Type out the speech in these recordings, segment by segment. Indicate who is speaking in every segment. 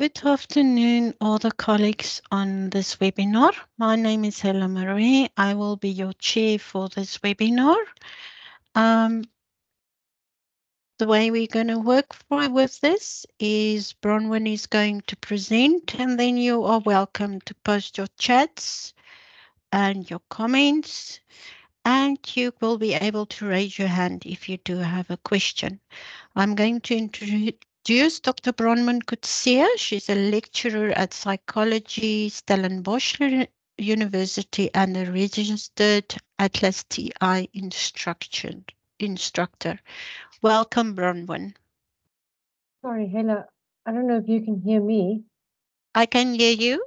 Speaker 1: Good afternoon, all the colleagues on this webinar. My name is Hella Marie. I will be your chair for this webinar. Um, the way we're going to work with this is Bronwyn is going to present and then you are welcome to post your chats and your comments and you will be able to raise your hand if you do have a question. I'm going to introduce Dr. Bronwyn Coetzee. She's a lecturer at Psychology, Stellenbosch University, and a registered Atlas TI instruction, instructor. Welcome, Bronwyn.
Speaker 2: Sorry, Hela. I don't know if you can hear me.
Speaker 1: I can hear you.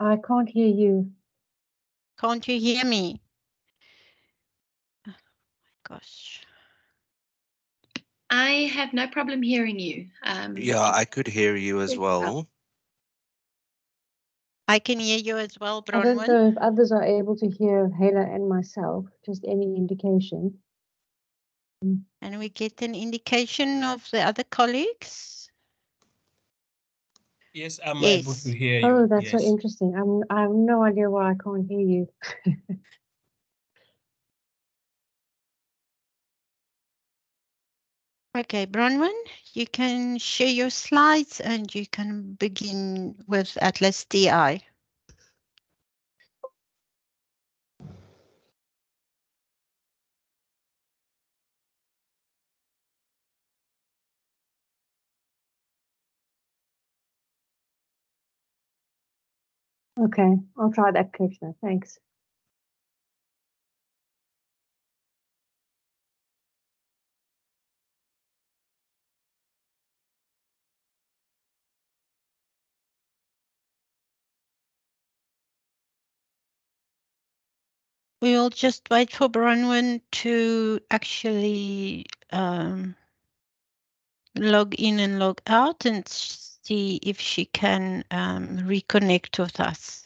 Speaker 2: I can't hear you.
Speaker 1: Can't you hear me? Oh, my gosh.
Speaker 3: I have no problem hearing you. Um,
Speaker 4: yeah, I could hear you as well.
Speaker 1: I can hear you as well, Bronwyn.
Speaker 2: I don't know if others are able to hear Hela and myself, just any indication.
Speaker 1: And we get an indication of the other colleagues?
Speaker 5: Yes, I'm
Speaker 1: yes.
Speaker 5: able to hear you.
Speaker 2: Oh, that's
Speaker 5: yes.
Speaker 2: so interesting. I'm, I have no idea why I can't hear you.
Speaker 1: Okay, Bronwyn, you can share your slides and you can begin with Atlas TI.
Speaker 2: Okay, I'll try that, Kirchner. Thanks.
Speaker 1: We'll just wait for Bronwyn to actually um, log in and log out and see if she can um, reconnect with us.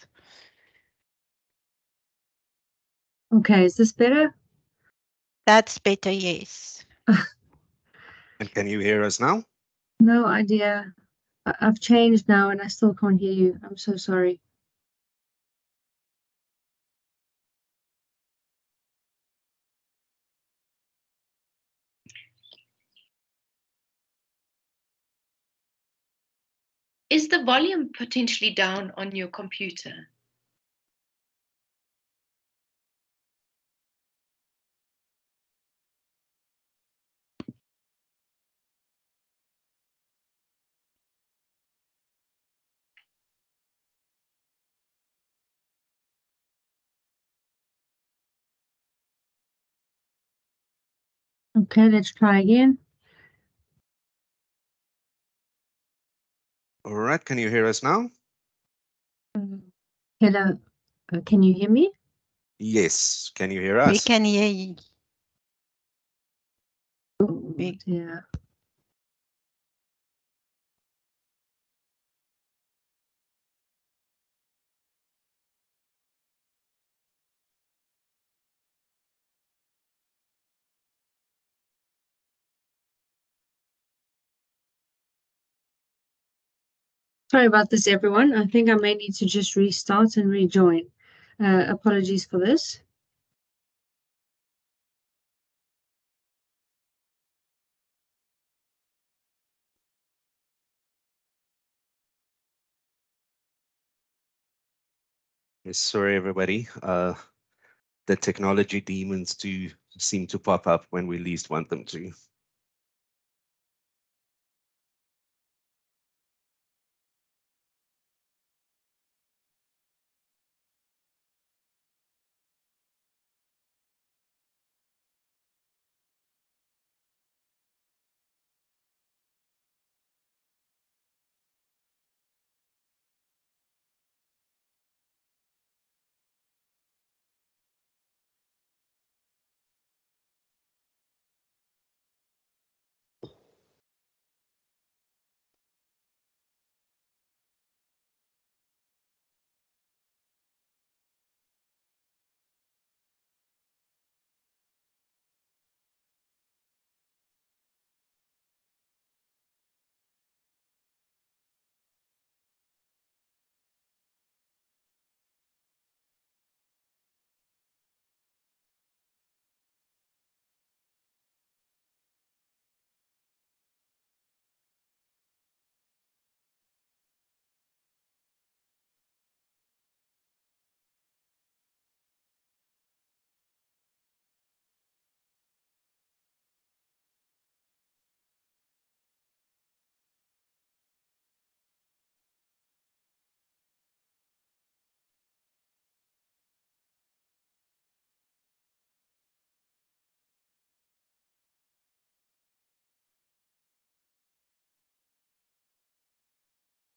Speaker 2: Okay, is this better?
Speaker 1: That's better, yes.
Speaker 4: and can you hear us now?
Speaker 2: No idea. I I've changed now and I still can't hear you. I'm so sorry.
Speaker 3: Is the volume potentially down on your computer?
Speaker 2: Okay, let's try again.
Speaker 4: All right, can you hear us now?
Speaker 2: Hello, uh, can you hear me?
Speaker 4: Yes, can you hear us?
Speaker 1: We can hear you.
Speaker 2: Oh, yeah. Sorry about this, everyone. I think I may need to just restart and rejoin. Uh, apologies for this.
Speaker 4: Yes, sorry, everybody. Uh, the technology demons do seem to pop up when we least want them to.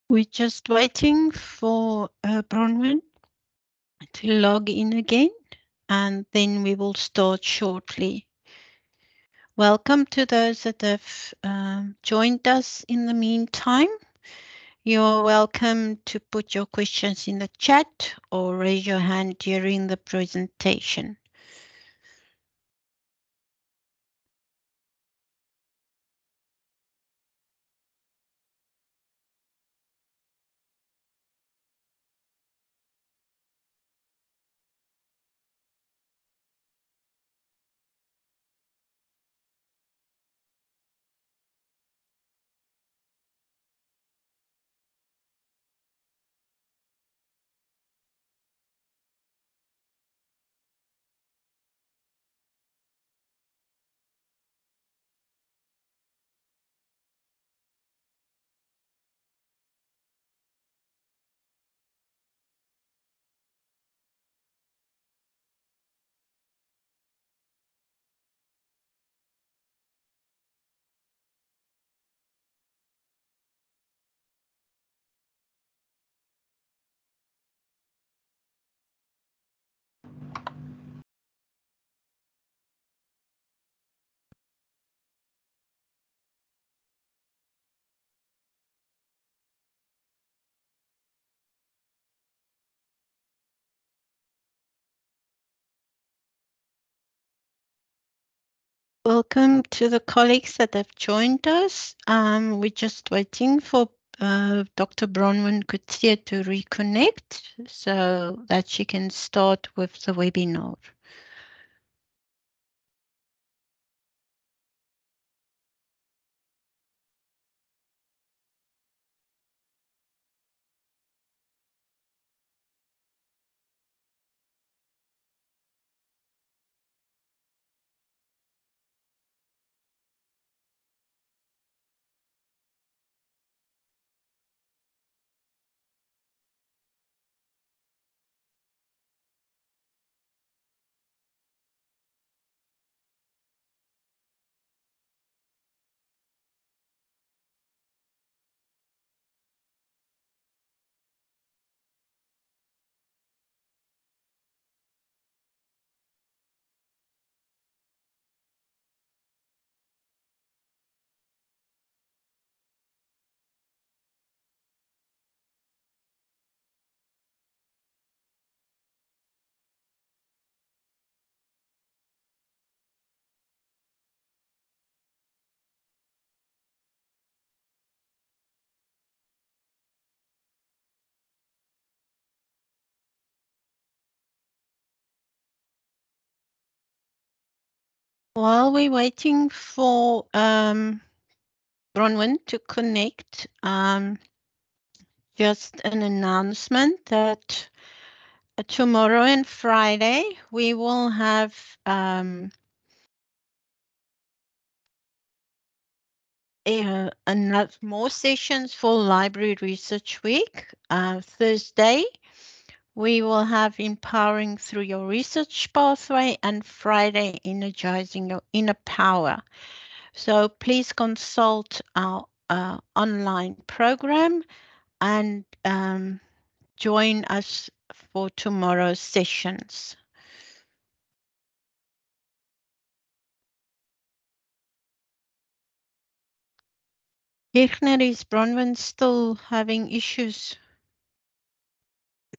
Speaker 1: We're just waiting for uh, Bronwyn to log in again, and then we will start shortly. Welcome to those that have um, joined us in the meantime. You're welcome to put your questions in the chat or raise your hand during the presentation. Welcome to the colleagues that have joined us. Um, we're just waiting for uh, Dr. Bronwyn Coetzee to reconnect so that she can start with the webinar. While we're waiting for um, Bronwyn to connect, um, just an announcement that uh, tomorrow and Friday we will have um, another more sessions for Library Research Week. Uh, Thursday, we will have Empowering Through Your Research Pathway and Friday, Energizing Your Inner Power. So please consult our uh, online program and um, join us for tomorrow's sessions. Kirchner, is Bronwyn still having issues?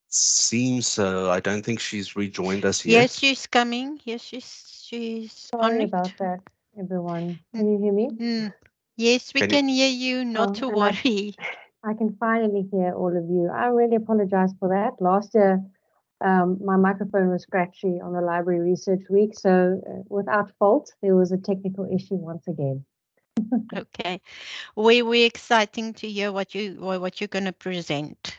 Speaker 4: It seems so. I don't think she's rejoined us yet.
Speaker 1: Yes, she's coming. Yes, she's she's on
Speaker 2: Sorry
Speaker 1: it.
Speaker 2: about that, everyone. Can you hear me?
Speaker 1: Mm, Yes, we
Speaker 4: Can you-
Speaker 1: hear you. Not
Speaker 2: Oh,
Speaker 1: to
Speaker 2: and I-
Speaker 1: worry.
Speaker 2: I can finally hear all of you. I really apologize for that. Last year, um, my microphone was scratchy on the Library Research Week, so uh, without fault, there was a technical issue once again.
Speaker 1: Okay, we we exciting to hear what you what you're going to present.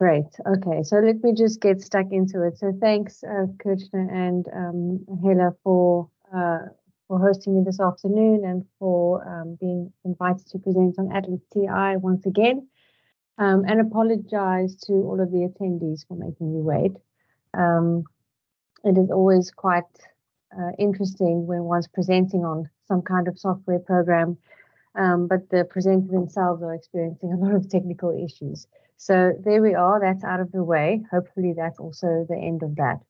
Speaker 2: Great. Okay, so let me just get stuck into it. So thanks, uh, Kirchner and um, Hela for uh, for hosting me this afternoon and for um, being invited to present on Atlas TI once again. Um, and apologize to all of the attendees for making you wait. Um, it is always quite uh, interesting when one's presenting on some kind of software program um, but the presenter themselves are experiencing a lot of technical issues. So there we are, that's out of the way. Hopefully that's also the end of that.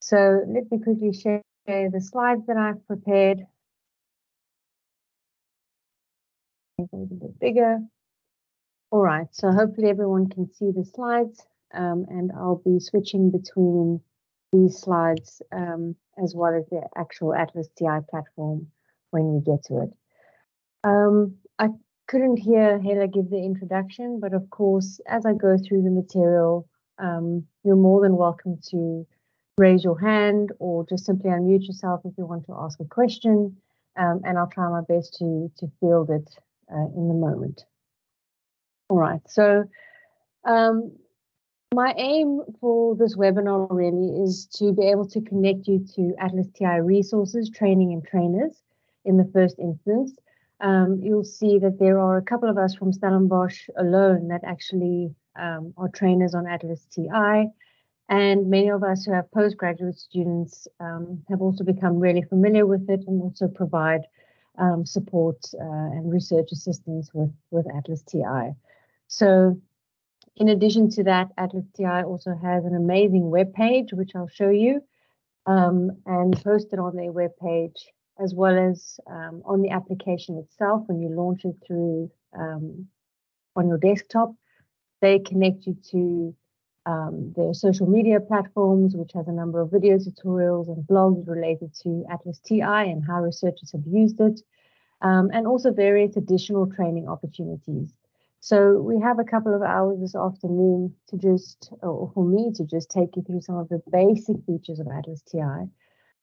Speaker 2: So let me quickly share the slides that I've prepared. A little bit bigger. All right, so hopefully everyone can see the slides um, and I'll be switching between these slides um, as well as the actual Atlas TI platform when we get to it. Um, I couldn't hear Hela give the introduction, but of course, as I go through the material, um, you're more than welcome to raise your hand or just simply unmute yourself if you want to ask a question, um, and I'll try my best to, to field it uh, in the moment. All right, so um, my aim for this webinar really is to be able to connect you to Atlas TI resources, training and trainers in the first instance. Um, you'll see that there are a couple of us from Stellenbosch alone that actually um, are trainers on Atlas TI. And many of us who have postgraduate students um, have also become really familiar with it and also provide um, support uh, and research assistance with, with Atlas TI. So in addition to that, Atlas TI also has an amazing web page, which I'll show you, um, and posted on their web page, as well as um, on the application itself when you launch it through um, on your desktop. They connect you to um, their social media platforms, which has a number of video tutorials and blogs related to Atlas TI and how researchers have used it, um, and also various additional training opportunities. So we have a couple of hours this afternoon to just, or for me to just take you through some of the basic features of Atlas TI.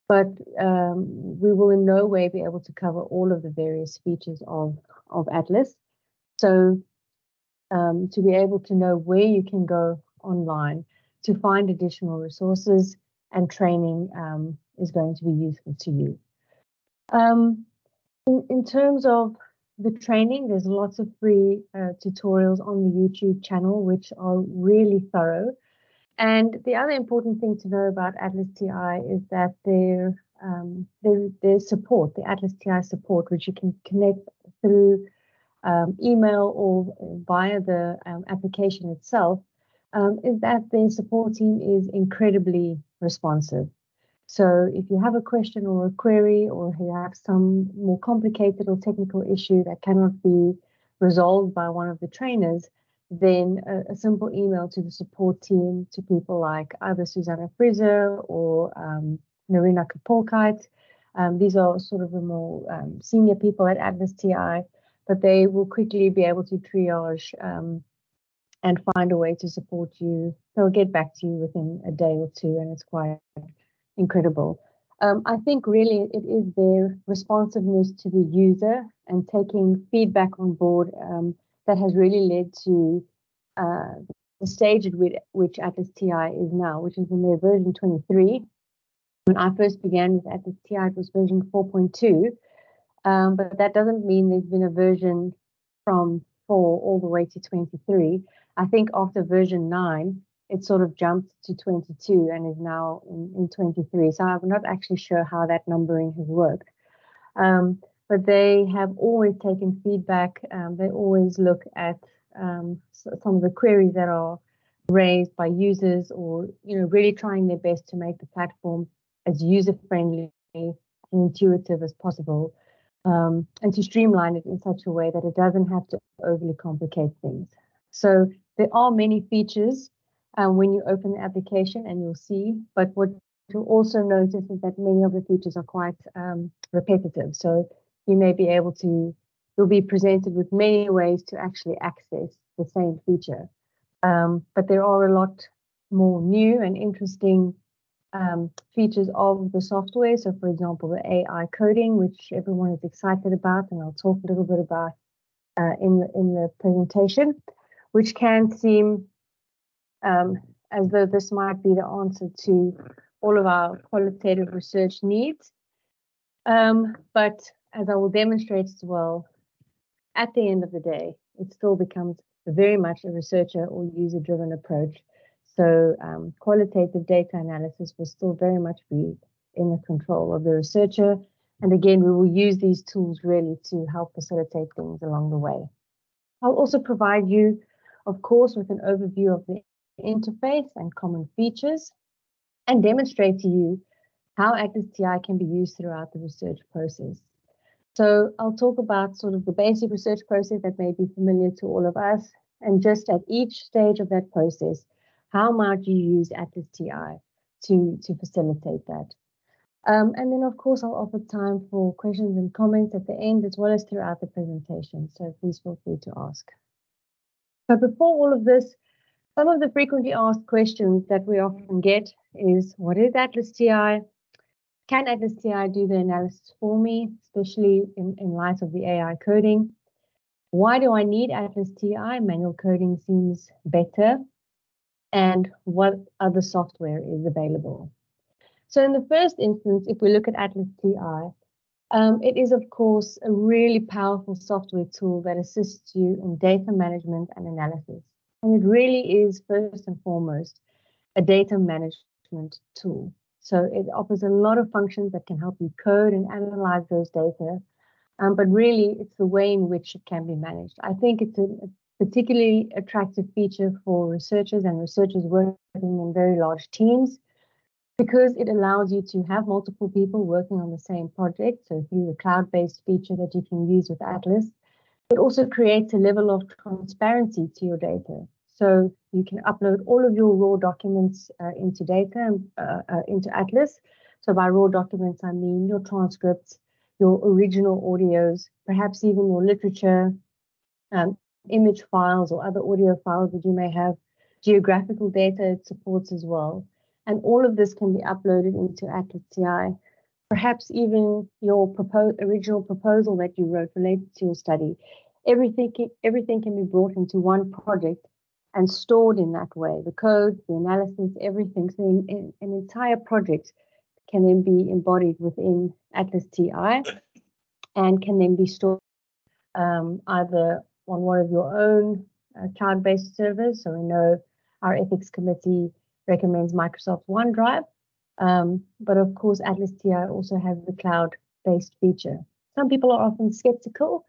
Speaker 2: But um, we will in no way be able to cover all of the various features of, of Atlas. So um, to be able to know where you can go online to find additional resources and training um, is going to be useful to you. Um, in, in terms of the training, there's lots of free uh, tutorials on the YouTube channel, which are really thorough. And the other important thing to know about Atlas TI is that their um, their, their support, the Atlas TI support, which you can connect through um, email or via the um, application itself, um, is that their support team is incredibly responsive. So if you have a question or a query, or you have some more complicated or technical issue that cannot be resolved by one of the trainers, then a, a simple email to the support team, to people like either Susanne Friese or um, Neringa Kalpokaite. Um, these are sort of the more um, senior people at Atlas TI, but they will quickly be able to triage um, and find a way to support you. They'll get back to you within a day or two, and it's quite incredible. Um, I think really it is their responsiveness to the user and taking feedback on board um, that has really led to uh, the stage at which, which Atlas TI is now, which is in their version 23. When I first began with Atlas TI, it was version 4.2, um, but that doesn't mean there's been a version from 4 all the way to 23. I think after version 9, it sort of jumped to 22 and is now in, in 23. So I'm not actually sure how that numbering has worked. Um, but they have always taken feedback. Um, they always look at um, some of the queries that are raised by users or, you know, really trying their best to make the platform as user friendly and intuitive as possible. Um, and to streamline it in such a way that it doesn't have to overly complicate things. So there are many features um, when you open the application and you'll see. But what you'll also notice is that many of the features are quite um, repetitive. So you may be able to, you'll be presented with many ways to actually access the same feature. Um, but there are a lot more new and interesting um, features of the software. So for example, the AI coding, which everyone is excited about, and I'll talk a little bit about uh, in, the, in the presentation, which can seem um, as though this might be the answer to all of our qualitative research needs. Um, but as I will demonstrate as well, at the end of the day, it still becomes very much a researcher or user driven approach. So um, qualitative data analysis will still very much be in the control of the researcher And again, we will use these tools really to help facilitate things along the way. I'll also provide you, of course, with an overview of the interface and common features and demonstrate to you how Atlas TI can be used throughout the research process. So I'll talk about sort of the basic research process that may be familiar to all of us, and just at each stage of that process, how might you use Atlas TI to, to facilitate that? Um, and then, of course, I'll offer time for questions and comments at the end as well as throughout the presentation. So please feel free to ask. But before all of this, some of the frequently asked questions that we often get is, what is Atlas TI? Can TI do the analysis for me, especially in, in light of the AI coding? Why do I need TI? Manual coding seems better. And what other software is available? So in the first instance, if we look at Atlas TI, um, it is, of course, a really powerful software tool that assists you in data management and analysis. And it really is, first and foremost, a data management tool. So it offers a lot of functions that can help you code and analyze those data. Um, but really, it's the way in which it can be managed. I think it's a, a particularly attractive feature for researchers and researchers working in very large teams because it allows you to have multiple people working on the same project. So through the cloud-based feature that you can use with Atlas, it also creates a level of transparency to your data. So you can upload all of your raw documents uh, into data, uh, uh, into Atlas. So by raw documents, I mean your transcripts, your original audios, perhaps even your literature, um, image files or other audio files that you may have, geographical data it supports as well. And all of this can be uploaded into Atlas TI. Perhaps even your propo original proposal that you wrote related to your study. Everything, everything can be brought into one project and stored in that way. The code, the analysis, everything. So in, in, an entire project can then be embodied within Atlas TI and can then be stored um, either on one of your own uh, cloud-based servers. So we know our ethics committee recommends Microsoft OneDrive. Um, but of course, Atlas TI also has the cloud-based feature. Some people are often skeptical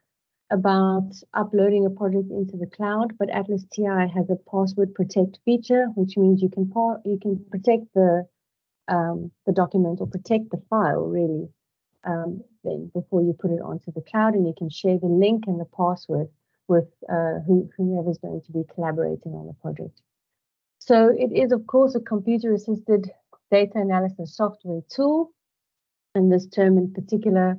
Speaker 2: about uploading a project into the cloud, but Atlas TI has a password protect feature, which means you can you can protect the um, the document or protect the file really um, then before you put it onto the cloud, and you can share the link and the password with uh, who, whoever is going to be collaborating on the project. So it is, of course, a computer-assisted data analysis software tool. And this term in particular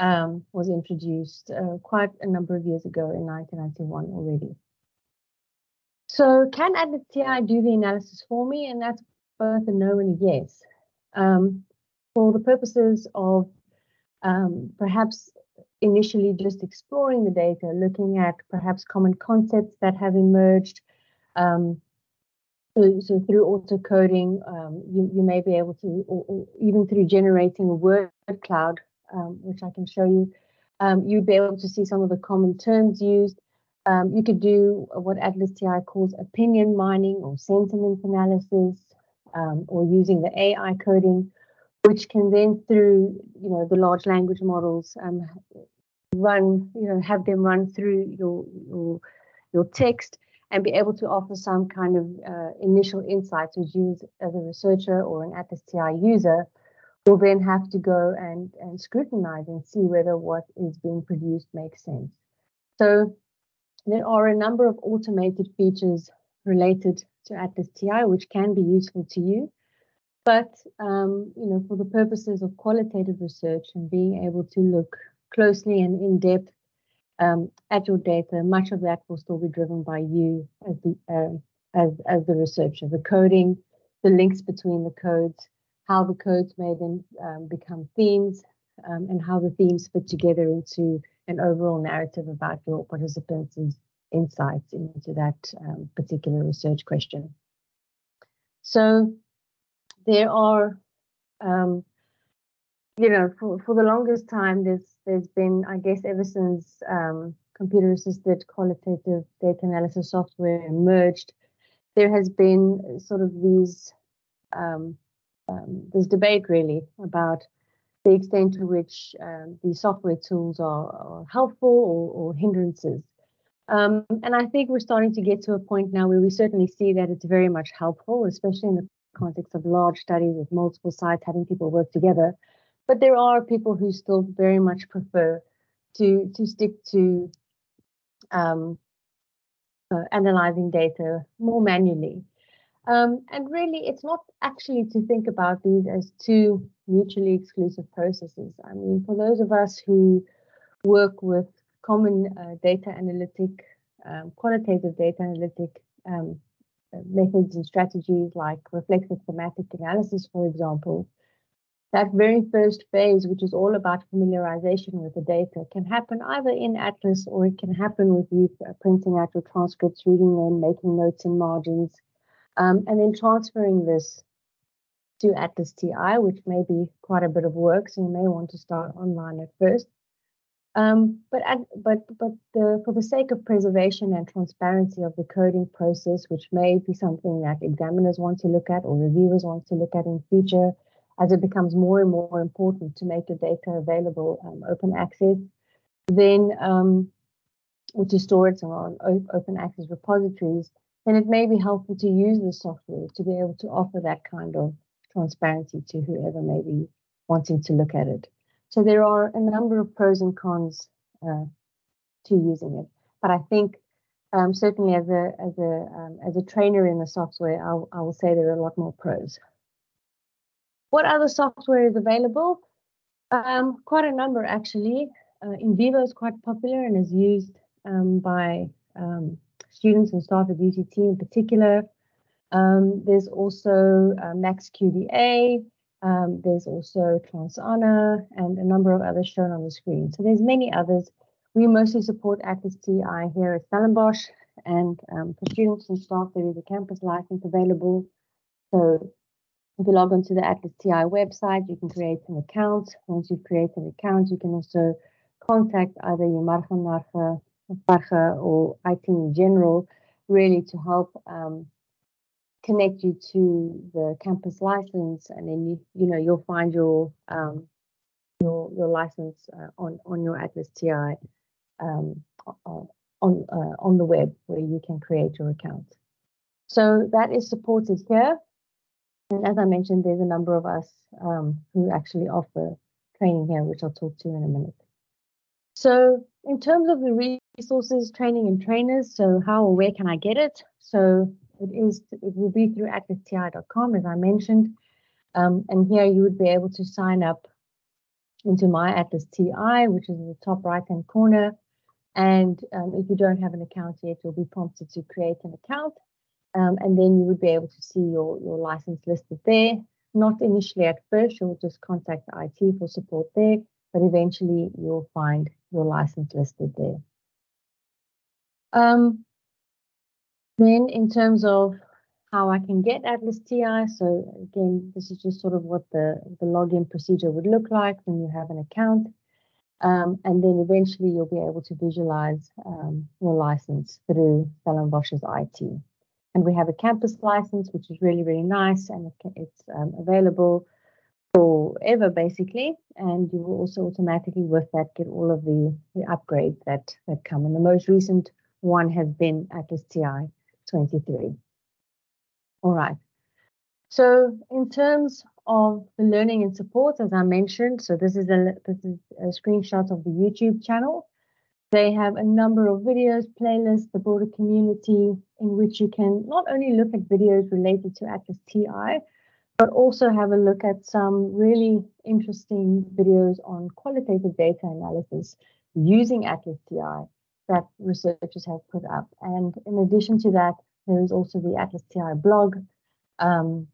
Speaker 2: um, was introduced uh, quite a number of years ago in 1991 already. So can Atlas TI do the analysis for me? And that's both a no and a yes. Um, for the purposes of um, perhaps initially just exploring the data, looking at perhaps common concepts that have emerged, um, so, so through auto coding, um, you, you may be able to, or, or, even through generating a word cloud, um, which I can show you, um, you'd be able to see some of the common terms used. Um, you could do what Atlas TI calls opinion mining or sentiment analysis, um, or using the AI coding, which can then through you know the large language models um, run, you know, have them run through your your your text and be able to offer some kind of uh, initial insights, which you as a researcher or an Atlas TI user will then have to go and, and scrutinize and see whether what is being produced makes sense. So there are a number of automated features related to Atlas TI, which can be useful to you. But um, you know, for the purposes of qualitative research and being able to look closely and in depth um, at your data, much of that will still be driven by you as the uh, as as the researcher. The coding, the links between the codes, how the codes may then um, become themes, um, and how the themes fit together into an overall narrative about your participants' insights into that um, particular research question. So there are um, you know, for, for the longest time, there's there's been, I guess, ever since um, computer-assisted qualitative data analysis software emerged, there has been sort of these um, this debate really about the extent to which um, the software tools are, are helpful or, or hindrances. Um, and I think we're starting to get to a point now where we certainly see that it's very much helpful, especially in the context of large studies with multiple sites having people work together. But there are people who still very much prefer to to stick to um, uh, analyzing data more manually. Um, and really, it's not actually to think about these as two mutually exclusive processes. I mean, for those of us who work with common uh, data analytic, um, qualitative data analytic um, uh, methods and strategies like reflexive thematic analysis, for example, that very first phase, which is all about familiarization with the data, can happen either in Atlas or it can happen with you printing out your transcripts, reading them, making notes and margins, um, and then transferring this to Atlas TI, which may be quite a bit of work. So you may want to start online at first. Um, but at, but but the, for the sake of preservation and transparency of the coding process, which may be something that examiners want to look at or reviewers want to look at in future, as it becomes more and more important to make your data available um, open access, then um, or to store it on open access repositories, then it may be helpful to use the software to be able to offer that kind of transparency to whoever may be wanting to look at it. So there are a number of pros and cons uh, to using it, but I think um, certainly as a as a um, as a trainer in the software, I'll, I will say there are a lot more pros. What other software is available? Um, quite a number actually. Uh, NVivo is quite popular and is used um, by um, students and staff at UCT in particular. Um, there's also uh, MaxQDA, um, there's also Transana, and a number of others shown on the screen. So there's many others. We mostly support Atlas TI here at Stellenbosch, and um, for students and staff, there is a campus license available. So if you log onto the Atlas TI website, you can create an account. Once you've created an account, you can also contact either your Marga Farga, or IT in general, really to help um, connect you to the campus license, and then you you know you'll find your um, your your license uh, on on your Atlas TI um, on uh, on the web where you can create your account. So that is supported here. And as I mentioned, there's a number of us um, who actually offer training here, which I'll talk to in a minute. So in terms of the resources, training and trainers, so how or where can I get it? So it is it will be through atlasti.com, as I mentioned. Um, and here you would be able to sign up into my Atlas TI, which is in the top right hand corner. And um, if you don't have an account yet, you'll be prompted to create an account. Um, and then you would be able to see your, your license listed there. Not initially at first, you'll just contact IT for support there, but eventually you'll find your license listed there. Um, then in terms of how I can get Atlas TI, so again, this is just sort of what the, the login procedure would look like when you have an account. Um, and then eventually you'll be able to visualize um, your license through Stellenbosch's IT. And we have a campus license, which is really, really nice, and it it's um, available forever, basically. And you will also automatically, with that, get all of the, the upgrades that, that come. And the most recent one has been Atlas TI 23. All right. So in terms of the learning and support, as I mentioned, so this is a this is a screenshot of the YouTube channel. They have a number of videos, playlists, the broader community in which you can not only look at videos related to Atlas TI, but also have a look at some really interesting videos on qualitative data analysis using Atlas TI that researchers have put up. And in addition to that, there is also the Atlas TI blog, um,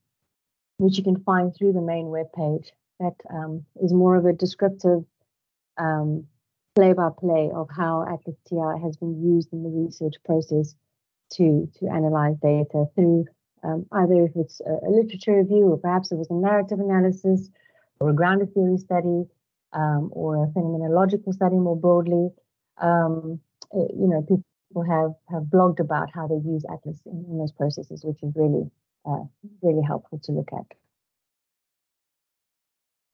Speaker 2: which you can find through the main web page that um, is more of a descriptive um, play-by-play of how Atlas TI has been used in the research process to to analyze data through um, either if it's a, a, literature review or perhaps it was a narrative analysis or a grounded theory study um, or a phenomenological study more broadly. Um, it, you know, people have have blogged about how they use Atlas in, in those processes, which is really uh, really helpful to look at.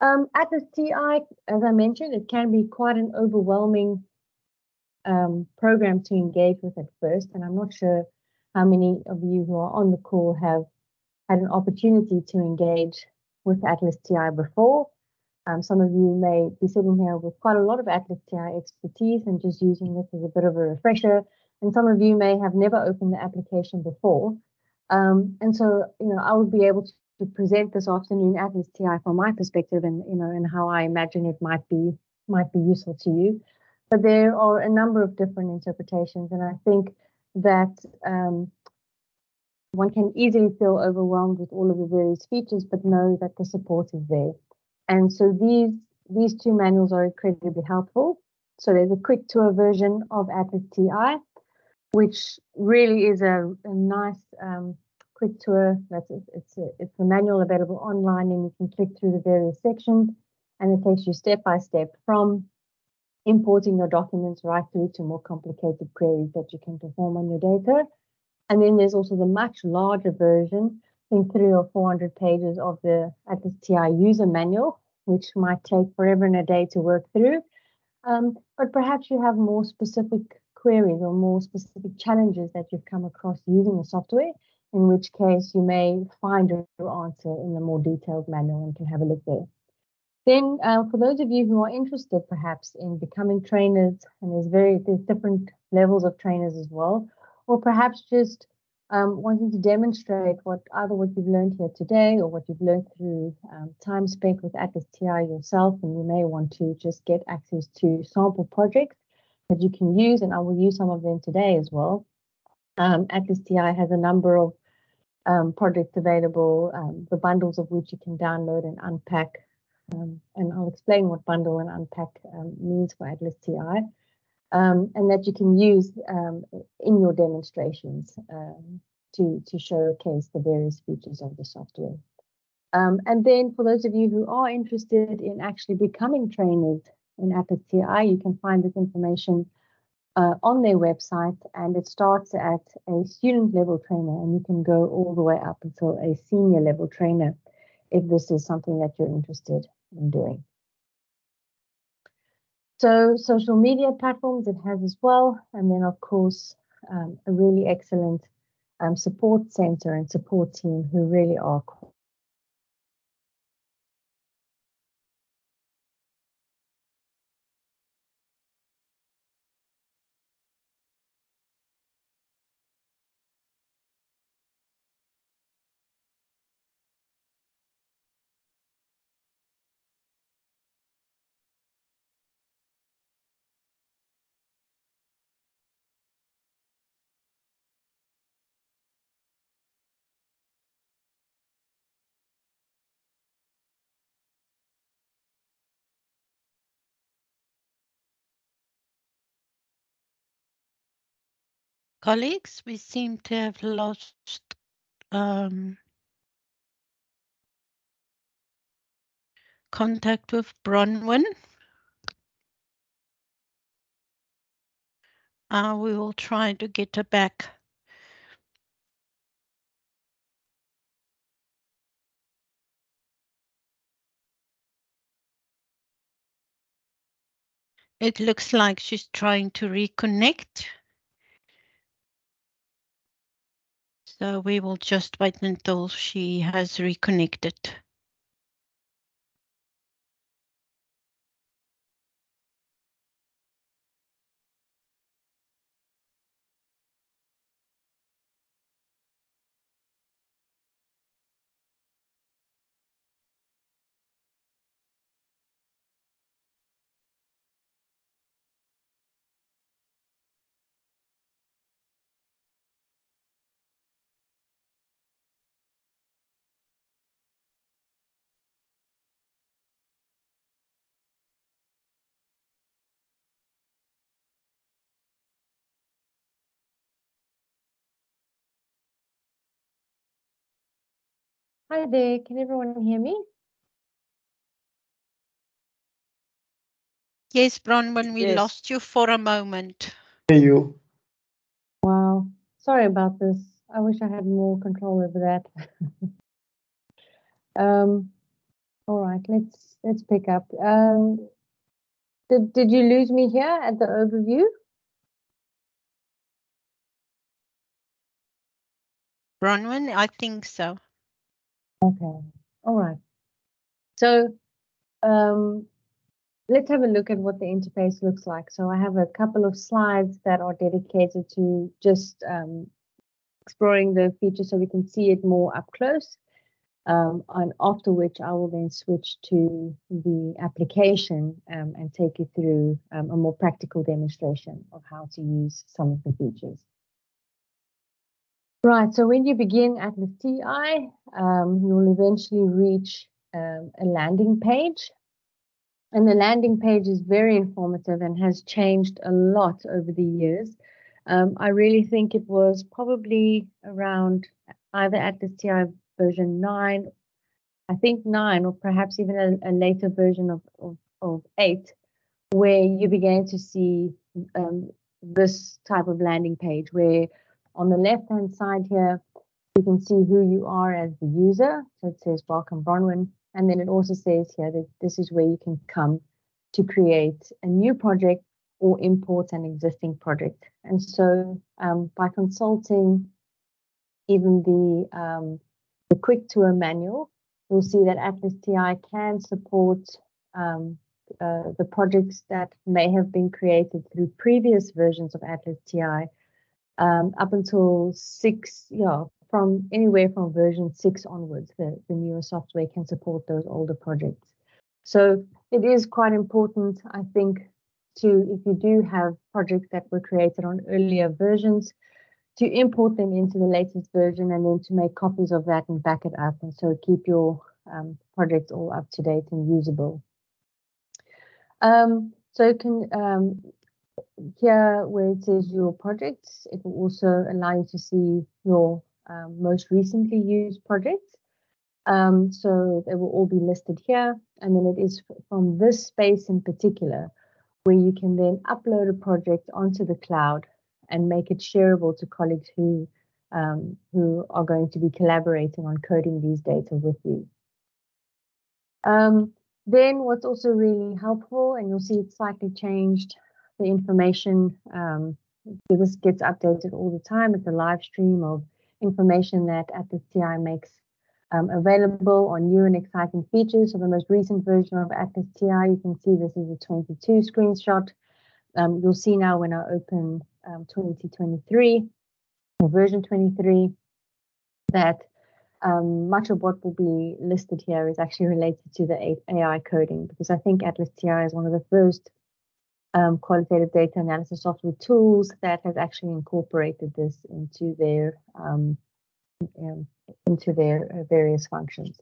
Speaker 2: Um, Atlas TI, as I mentioned, it can be quite an overwhelming um, program to engage with at first, and I'm not sure how many of you who are on the call have had an opportunity to engage with Atlas TI before. Um, some of you may be sitting here with quite a lot of Atlas TI expertise and just using this as a bit of a refresher. And some of you may have never opened the application before. Um, and so, you know, I would be able to, to present this afternoon Atlas TI from my perspective and, you know, and how I imagine it might be might be useful to you. But there are a number of different interpretations, and I think that um, one can easily feel overwhelmed with all of the various features, but know that the support is there. And so these these two manuals are incredibly helpful. So there's a quick tour version of Atlas TI, which really is a, a nice um, quick tour. That's it, it's a, it's a manual available online, and you can click through the various sections, and it takes you step by step from importing your documents right through to more complicated queries that you can perform on your data. And then there's also the much larger version, I think three or 400 pages of the Atlas TI user manual, which might take forever and a day to work through. Um, but perhaps you have more specific queries or more specific challenges that you've come across using the software, in which case you may find your answer in the more detailed manual and can have a look there. Then, uh, for those of you who are interested perhaps in becoming trainers, and there's very there's different levels of trainers as well, or perhaps just um, wanting to demonstrate what either what you've learned here today or what you've learned through um, time spent with Atlas TI yourself, and you may want to just get access to sample projects that you can use, and I will use some of them today as well. Um, Atlas TI has a number of um, projects available, um, the bundles of which you can download and unpack um, and I'll explain what bundle and unpack um, means for Atlas TI, um, and that you can use um, in your demonstrations um, to, to showcase the various features of the software. Um, and then for those of you who are interested in actually becoming trainers in Atlas TI, you can find this information uh, on their website, and it starts at a student level trainer, and you can go all the way up until a senior level trainer if this is something that you're interested in doing. So social media platforms it has as well. And then of course, um, a really excellent um, support center and support team who really are
Speaker 1: Colleagues, we seem to have lost um, contact with Bronwyn. Uh, we will try to get her back. It looks like she's trying to reconnect. So we will just wait until she has reconnected.
Speaker 2: Hi there, can everyone hear me?
Speaker 1: Yes, Bronwyn, we
Speaker 6: Yes.
Speaker 1: lost you for a moment.
Speaker 6: Hear you.
Speaker 2: Wow, sorry about this. I wish I had more control over that. um, All right, let's let's pick up. Um, did did you lose me here at the overview?
Speaker 1: Bronwyn, I think so.
Speaker 2: Okay, all right. So um, let's have a look at what the interface looks like. So I have a couple of slides that are dedicated to just um, exploring the feature so we can see it more up close. Um, and after which I will then switch to the application um, and take you through um, a more practical demonstration of how to use some of the features. Right, so when you begin Atlas TI, um, you will eventually reach um, a landing page. And the landing page is very informative and has changed a lot over the years. Um, I really think it was probably around either Atlas TI version 9, I think 9, or perhaps even a, a later version of, of, of, 8, where you began to see um, this type of landing page where on the left hand side here, you can see who you are as the user. So it says welcome Bronwyn. And then it also says here that this is where you can come to create a new project or import an existing project. And so um, by consulting even the, um, the quick tour manual, you'll see that Atlas TI can support um, uh, the projects that may have been created through previous versions of Atlas TI um, up until six, yeah, from anywhere from version six onwards, the, the newer software can support those older projects. So it is quite important, I think, to if you do have projects that were created on earlier versions, to import them into the latest version and then to make copies of that and back it up. And so keep your um, projects all up to date and usable. Um, so can um, here where it says your projects, it will also allow you to see your um, most recently used projects. Um, so they will all be listed here. And then it is from this space in particular where you can then upload a project onto the cloud and make it shareable to colleagues who um, who are going to be collaborating on coding these data with you. Um, then what's also really helpful, and you'll see it's slightly changed the information. Um, this gets updated all the time. It's a live stream of information that Atlas TI makes um, available on new and exciting features. So the most recent version of Atlas TI, you can see this is a 22 screenshot. Um, you'll see now when I open um, 2023, version 23, that um, much of what will be listed here is actually related to the AI coding because I think Atlas TI is one of the first um, qualitative data analysis software tools that has actually incorporated this into their um, um, into their uh, various functions.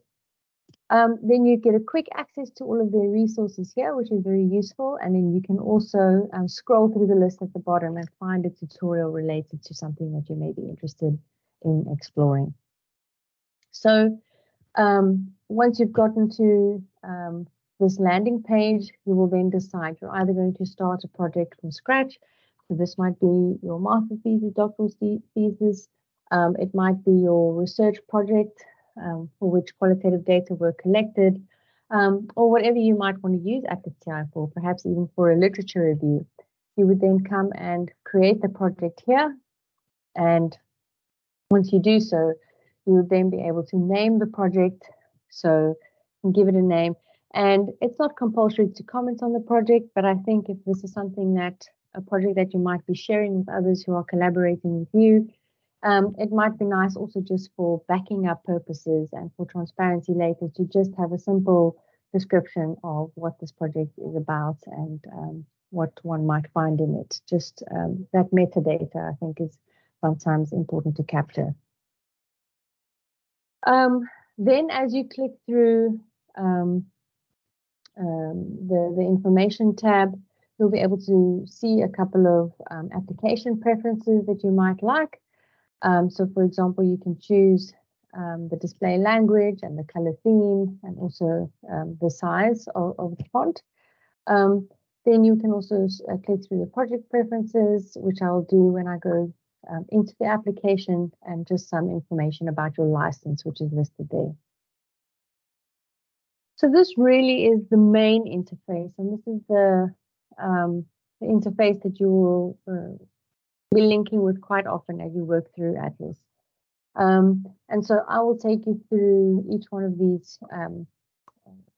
Speaker 2: Um, then you get a quick access to all of their resources here, which is very useful. And then you can also um, scroll through the list at the bottom and find a tutorial related to something that you may be interested in exploring. So um, once you've gotten to um, this landing page, you will then decide you're either going to start a project from scratch. So this might be your master thesis, doctoral thesis. Um, it might be your research project um, for which qualitative data were collected, um, or whatever you might want to use TI for, perhaps even for a literature review. You would then come and create the project here. And once you do so, you would then be able to name the project. So give it a name and it's not compulsory to comment on the project, but I think if this is something that a project that you might be sharing with others who are collaborating with you, um, it might be nice also just for backing up purposes and for transparency later to just have a simple description of what this project is about and um, what one might find in it. Just um, that metadata, I think, is sometimes important to capture. Um, then as you click through um, um, the, the information tab, you'll be able to see a couple of um, application preferences that you might like. Um, so for example, you can choose um, the display language and the color theme and also um, the size of, of the font. Um, then you can also uh, click through the project preferences, which I'll do when I go into the application and just some information about your license, which is listed there. So this really is the main interface, and this is the, um, the interface that you will uh, be linking with quite often as you work through Atlas. Um, and so I will take you through each one of these um,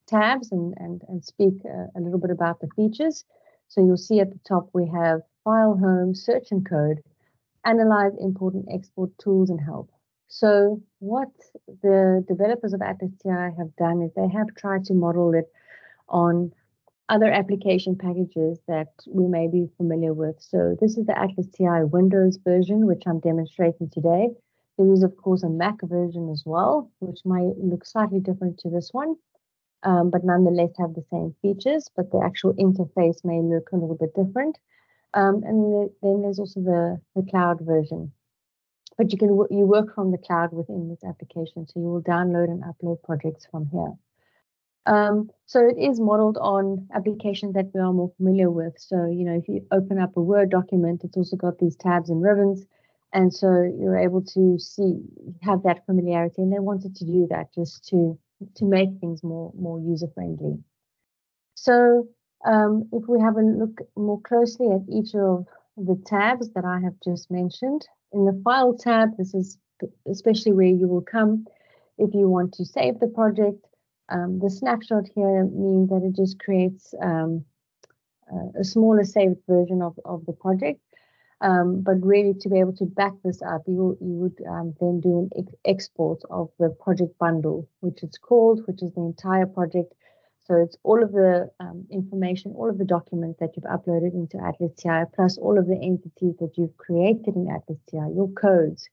Speaker 2: tabs and, and, and speak uh, a little bit about the features. So you'll see at the top we have file home, search and code, analyze, import and export tools and help. So what the developers of Atlas TI have done is they have tried to model it on other application packages that we may be familiar with. So this is the Atlas TI Windows version, which I'm demonstrating today. There is, of course, a Mac version as well, which might look slightly different to this one, um, but nonetheless have the same features, but the actual interface may look a little bit different. Um, and then there's also the, the cloud version. But you can you work from the cloud within this application, so you will download and upload projects from here. Um, so it is modeled on applications that we are more familiar with. So, you know, if you open up a Word document, it's also got these tabs and ribbons. And so you're able to see, have that familiarity. And they wanted to do that just to, to make things more, more user friendly. So um, if we have a look more closely at each of the tabs that I have just mentioned, in the File tab, this is especially where you will come if you want to save the project. Um, the snapshot here means that it just creates um, a smaller saved version of, of the project. Um, but really to be able to back this up, you, you would um, then do an ex export of the project bundle, which it's called, which is the entire project so it's all of the um, information, all of the documents that you've uploaded into Atlas TI, plus all of the entities that you've created in Atlas TI, your codes,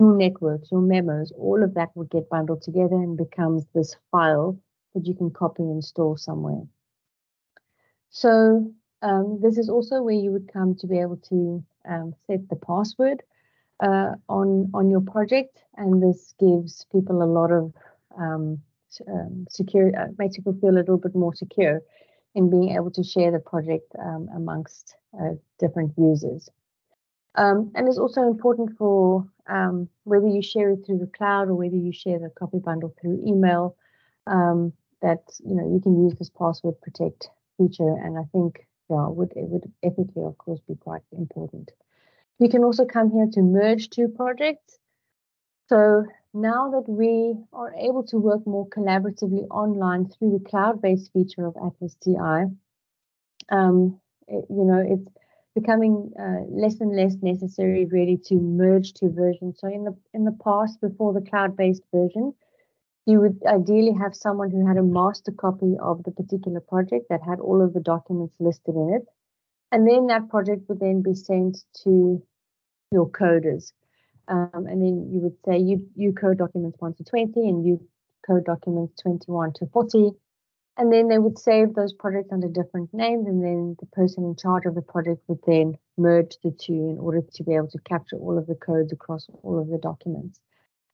Speaker 2: your networks, your memos, all of that will get bundled together and becomes this file that you can copy and store somewhere. So um, this is also where you would come to be able to um, set the password uh, on on your project, and this gives people a lot of um, um, secure, uh, makes people feel a little bit more secure in being able to share the project um, amongst uh, different users. Um, and it's also important for um, whether you share it through the cloud or whether you share the copy bundle through email, um, that you know you can use this password protect feature. And I think yeah, it would it would ethically, of course, be quite important. You can also come here to merge two projects. So now that we are able to work more collaboratively online through the cloud-based feature of Atlas TI, um, it, you know, it's becoming uh, less and less necessary really to merge two versions. So in the in the past, before the cloud-based version, you would ideally have someone who had a master copy of the particular project that had all of the documents listed in it. And then that project would then be sent to your coders. Um, and then you would say you, you code documents 1 to 20 and you code documents 21 to 40. And then they would save those projects under different names. And then the person in charge of the project would then merge the two in order to be able to capture all of the codes across all of the documents.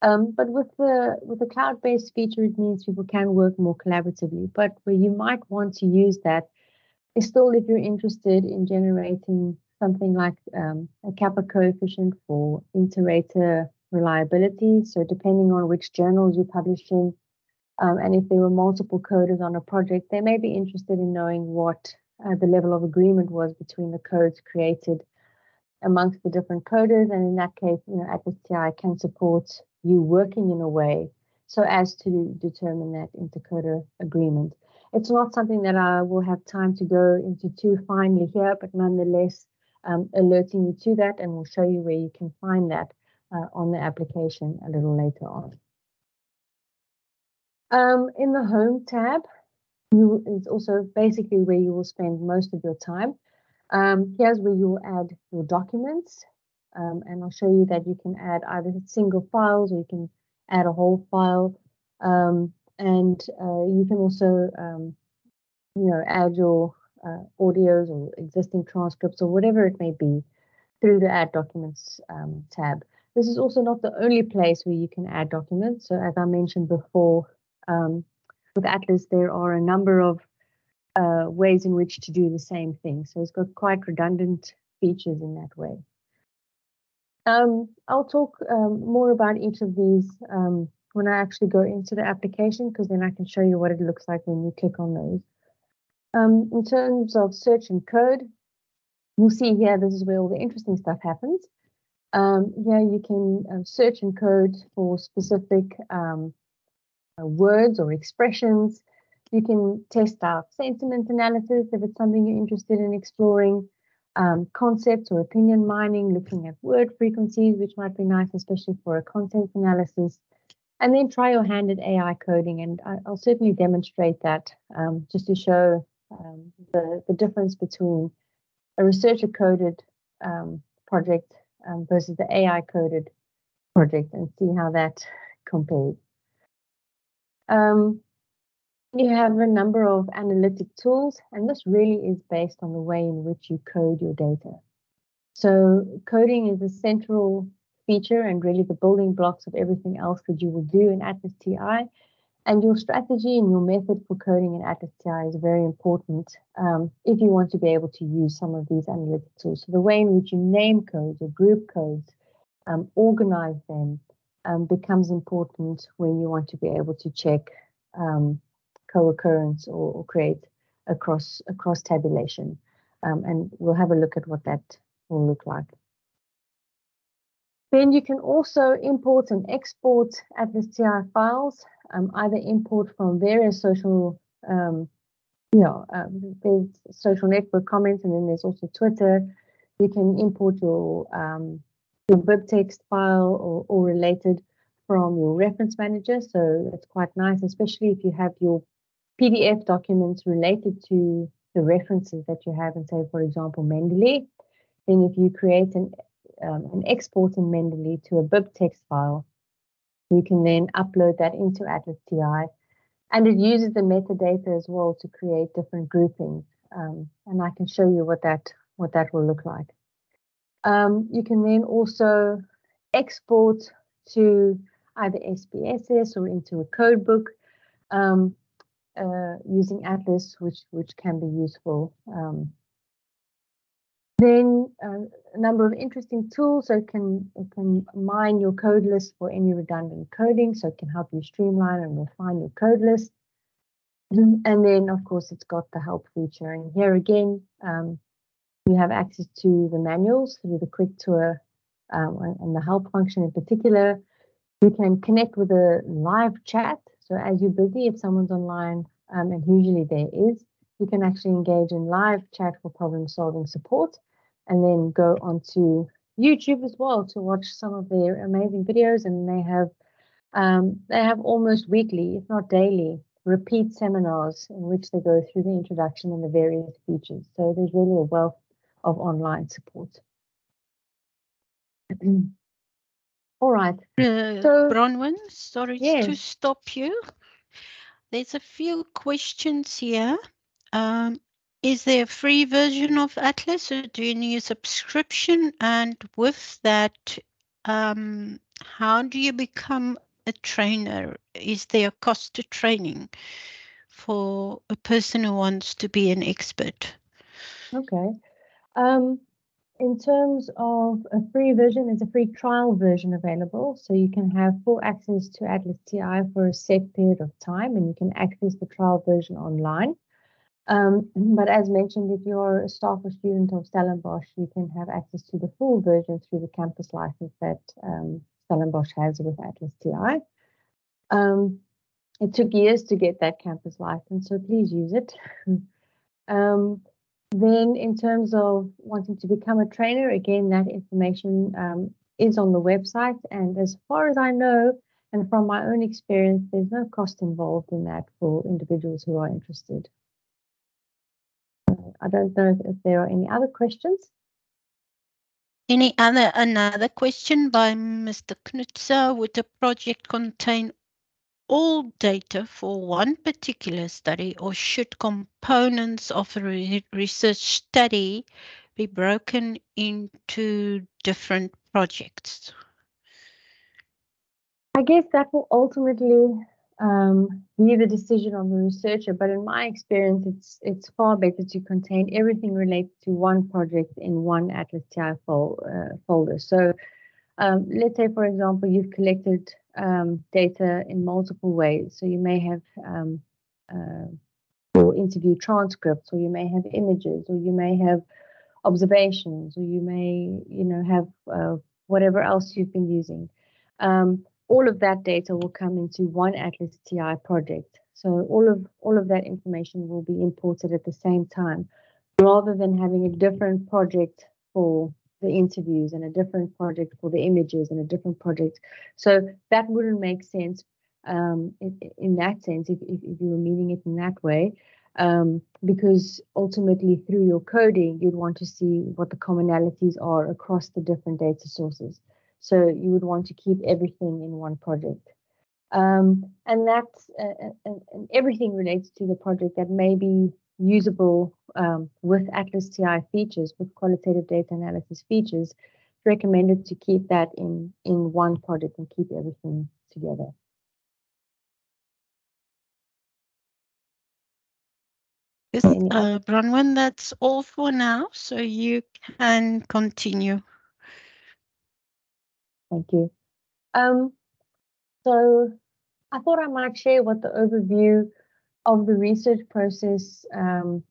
Speaker 2: Um, but with the with the cloud-based feature, it means people can work more collaboratively. But where you might want to use that is still if you're interested in generating something like um, a kappa coefficient for inter-rater reliability. So depending on which journals you're publishing, um, and if there were multiple coders on a project, they may be interested in knowing what uh, the level of agreement was between the codes created amongst the different coders. And in that case, you know, Atlas TI can support you working in a way so as to determine that intercoder agreement. It's not something that I will have time to go into too finely here, but nonetheless, um, alerting you to that and we'll show you where you can find that uh, on the application a little later on. Um, in the Home tab, you, it's also basically where you will spend most of your time. Um, here's where you will add your documents, um, and I'll show you that you can add either single files or you can add a whole file. Um, and uh, you can also, um, you know, add your uh, audios or existing transcripts or whatever it may be through the Add Documents um, tab. This is also not the only place where you can add documents. So as I mentioned before, um, with Atlas, there are a number of uh, ways in which to do the same thing. So it's got quite redundant features in that way. Um, I'll talk um, more about each of these um, when I actually go into the application because then I can show you what it looks like when you click on those. Um, in terms of search and code, you'll see here, this is where all the interesting stuff happens. Um, here you can uh, search and code for specific um, uh, words or expressions. You can test out sentiment analysis if it's something you're interested in exploring um, concepts or opinion mining, looking at word frequencies, which might be nice, especially for a content analysis. And then try your hand at AI coding. And I, will certainly demonstrate that um, just to show um, the, the difference between a researcher coded um, project um, versus the AI coded project and see how that compares. Um, you have a number of analytic tools, and this really is based on the way in which you code your data. So coding is a central feature and really the building blocks of everything else that you will do in Atlas TI. And your strategy and your method for coding in Atlas TI is very important um, if you want to be able to use some of these analytic tools. So the way in which you name codes or group codes, um, organize them, um, becomes important when you want to be able to check um, co-occurrence or, or create a cross-tabulation. Um, and we'll have a look at what that will look like. Then you can also import and export Atlas TI files, um, either import from various social, um, you know, um, there's social network comments, and then there's also Twitter. You can import your um, your BibTeX file or, or related from your reference manager. So it's quite nice, especially if you have your PDF documents related to the references that you have and say, for example, Mendeley, then if you create an, um, an export in Mendeley to a BibTeX file, you can then upload that into Atlas TI. And it uses the metadata as well to create different groupings. Um, and I can show you what that what that will look like. Um, you can then also export to either SPSS or into a code book. Um, uh, using Atlas, which which can be useful. Um, then uh, a number of interesting tools. So it can it can mine your code list for any redundant coding. So it can help you streamline and refine your code list. And then of course it's got the help feature. And here again, um, you have access to the manuals through the quick tour um, and the help function in particular. You can connect with a live chat so as you're busy, if someone's online, um, and usually there is, you can actually engage in live chat for problem solving support and then go onto YouTube as well to watch some of their amazing videos. And they have um, they have almost weekly, if not daily, repeat seminars in which they go through the introduction and the various features. So there's really a wealth of online support. All right.
Speaker 1: Uh,
Speaker 2: So-
Speaker 1: Bronwyn, sorry to stop you. There's a few questions here. Um, is there a free version of Atlas or do you need a subscription? And with that, um, how do you become a trainer? Is there a cost to training for a person who wants to be an expert?
Speaker 2: Okay. Um, in terms of a free version, there's a free trial version available. So you can have full access to Atlas TI for a set period of time and you can access the trial version online. Um, but as mentioned, if you're a staff or student of Stellenbosch, you can have access to the full version through the campus license that um, Stellenbosch has with Atlas TI. Um, it took years to get that campus license, so please use it. um, then in terms of wanting to become a trainer, again, that information um, is on the website. And as far as I know, and from my own experience, there's no cost involved in that for individuals who are interested. I don't know if there are any other questions.
Speaker 1: Any other another question by Mr. Knutzer? Would the project contain all data for one particular study or should components of a re research study be broken into different projects?
Speaker 2: I guess that will ultimately um, be the decision of the researcher, but in my experience, it's it's far better to contain everything related to one project in one Atlas TI fol uh, folder. So um, let's say, for example, you've collected um, data in multiple ways. So you may have um, uh, your interview transcripts, or you may have images, or you may have observations, or you may, you know, have uh, whatever else you've been using. Um, all of that data will come into one Atlas TI project. So all of all of that information will be imported at the same time, rather than having a different project for the interviews and a different project for the images and a different project. So that wouldn't make sense um, in, in, that sense if, if, if, you were meaning it in that way. Um, because ultimately through your coding, you'd want to see what the commonalities are across the different data sources. So you would want to keep everything in one project. Um, and that's uh, and, and everything relates to the project that may be usable um, with Atlas TI features, with qualitative data analysis features, it's recommended to keep that in, in one project and keep everything together.
Speaker 1: uh, Bronwyn, that's all for now, so you can continue.
Speaker 2: Thank you. Um, so I thought I might share what the overview of the research process, um,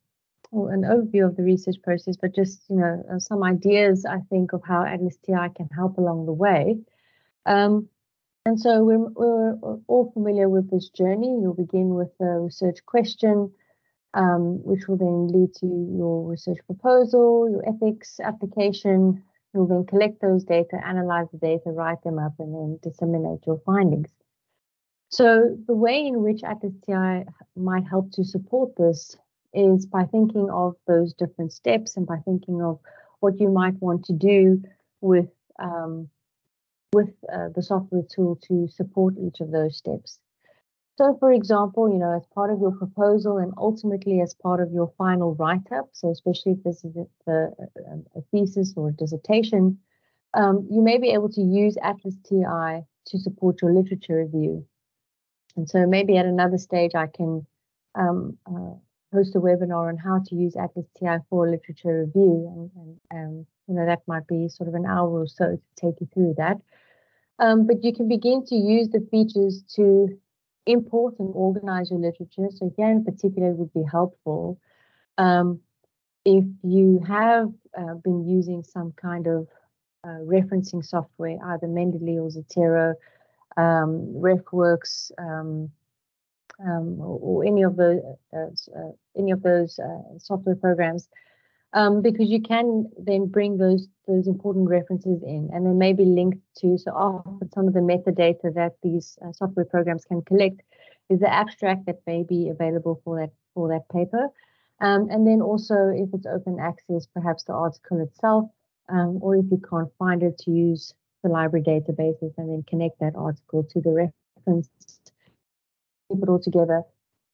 Speaker 2: or an overview of the research process, but just you know uh, some ideas I think of how Atlas TI can help along the way. Um, and so we're, we're all familiar with this journey. You'll begin with a research question, um, which will then lead to your research proposal, your ethics application. You'll then collect those data, analyze the data, write them up, and then disseminate your findings. So the way in which Atlas might help to support this is by thinking of those different steps and by thinking of what you might want to do with um, with uh, the software tool to support each of those steps. So, for example, you know, as part of your proposal and ultimately as part of your final write-up, so especially if this is a, a, a thesis or a dissertation, um, you may be able to use Atlas TI to support your literature review. And so maybe at another stage, I can um, uh, host a webinar on how to use Atlas TI for literature review. And, and um, you know, that might be sort of an hour or so to take you through that. Um, but you can begin to use the features to import and organize your literature. So here in particular would be helpful um, if you have uh, been using some kind of uh, referencing software, either Mendeley or Zotero, um, RefWorks, um, um, or, or, any of the uh, uh, any of those uh, software programs, um, because you can then bring those those important references in, and they may be linked to. So often, some of the metadata that these uh, software programs can collect is the abstract that may be available for that for that paper, um, and then also if it's open access, perhaps the article itself, um, or if you can't find it, to use the library databases and then connect that article to the reference, keep it all together.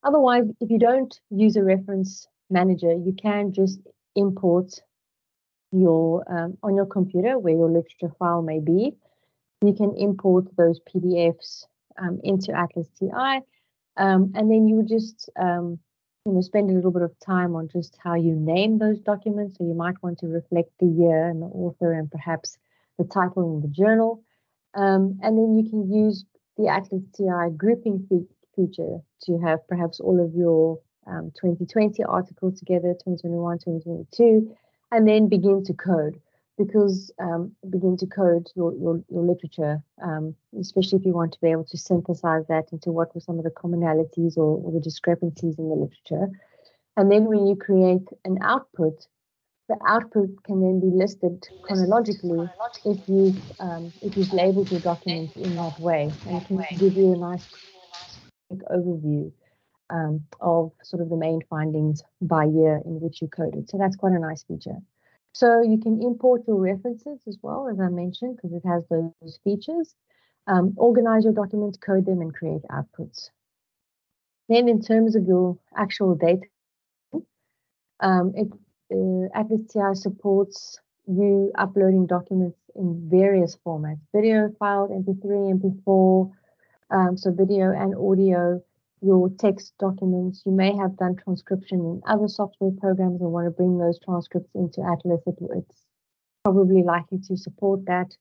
Speaker 2: Otherwise, if you don't use a reference manager, you can just import your um, on your computer where your literature file may be. You can import those PDFs um, into Atlas TI, um, and then you just um, you know spend a little bit of time on just how you name those documents. So you might want to reflect the year and the author and perhaps the title in the journal. Um, and then you can use the Atlas TI grouping fe feature to have perhaps all of your um, 2020 article together, 2021, 2022, and then begin to code. Because um, begin to code your, your, your literature, um, especially if you want to be able to synthesize that into what were some of the commonalities or, or the discrepancies in the literature. And then when you create an output, the output can then be listed chronologically if you've um, if you've labeled your document in that way, and it can give you a nice overview um, of sort of the main findings by year in which you coded. So that's quite a nice feature. So you can import your references as well, as I mentioned, because it has those features. Um, organize your documents, code them, and create outputs. Then in terms of your actual data, um, it uh, Atlas TI supports you uploading documents in various formats, video files, MP3, MP4, um, so video and audio, your text documents. You may have done transcription in other software programs and want to bring those transcripts into Atlas. It, it's probably likely to support that.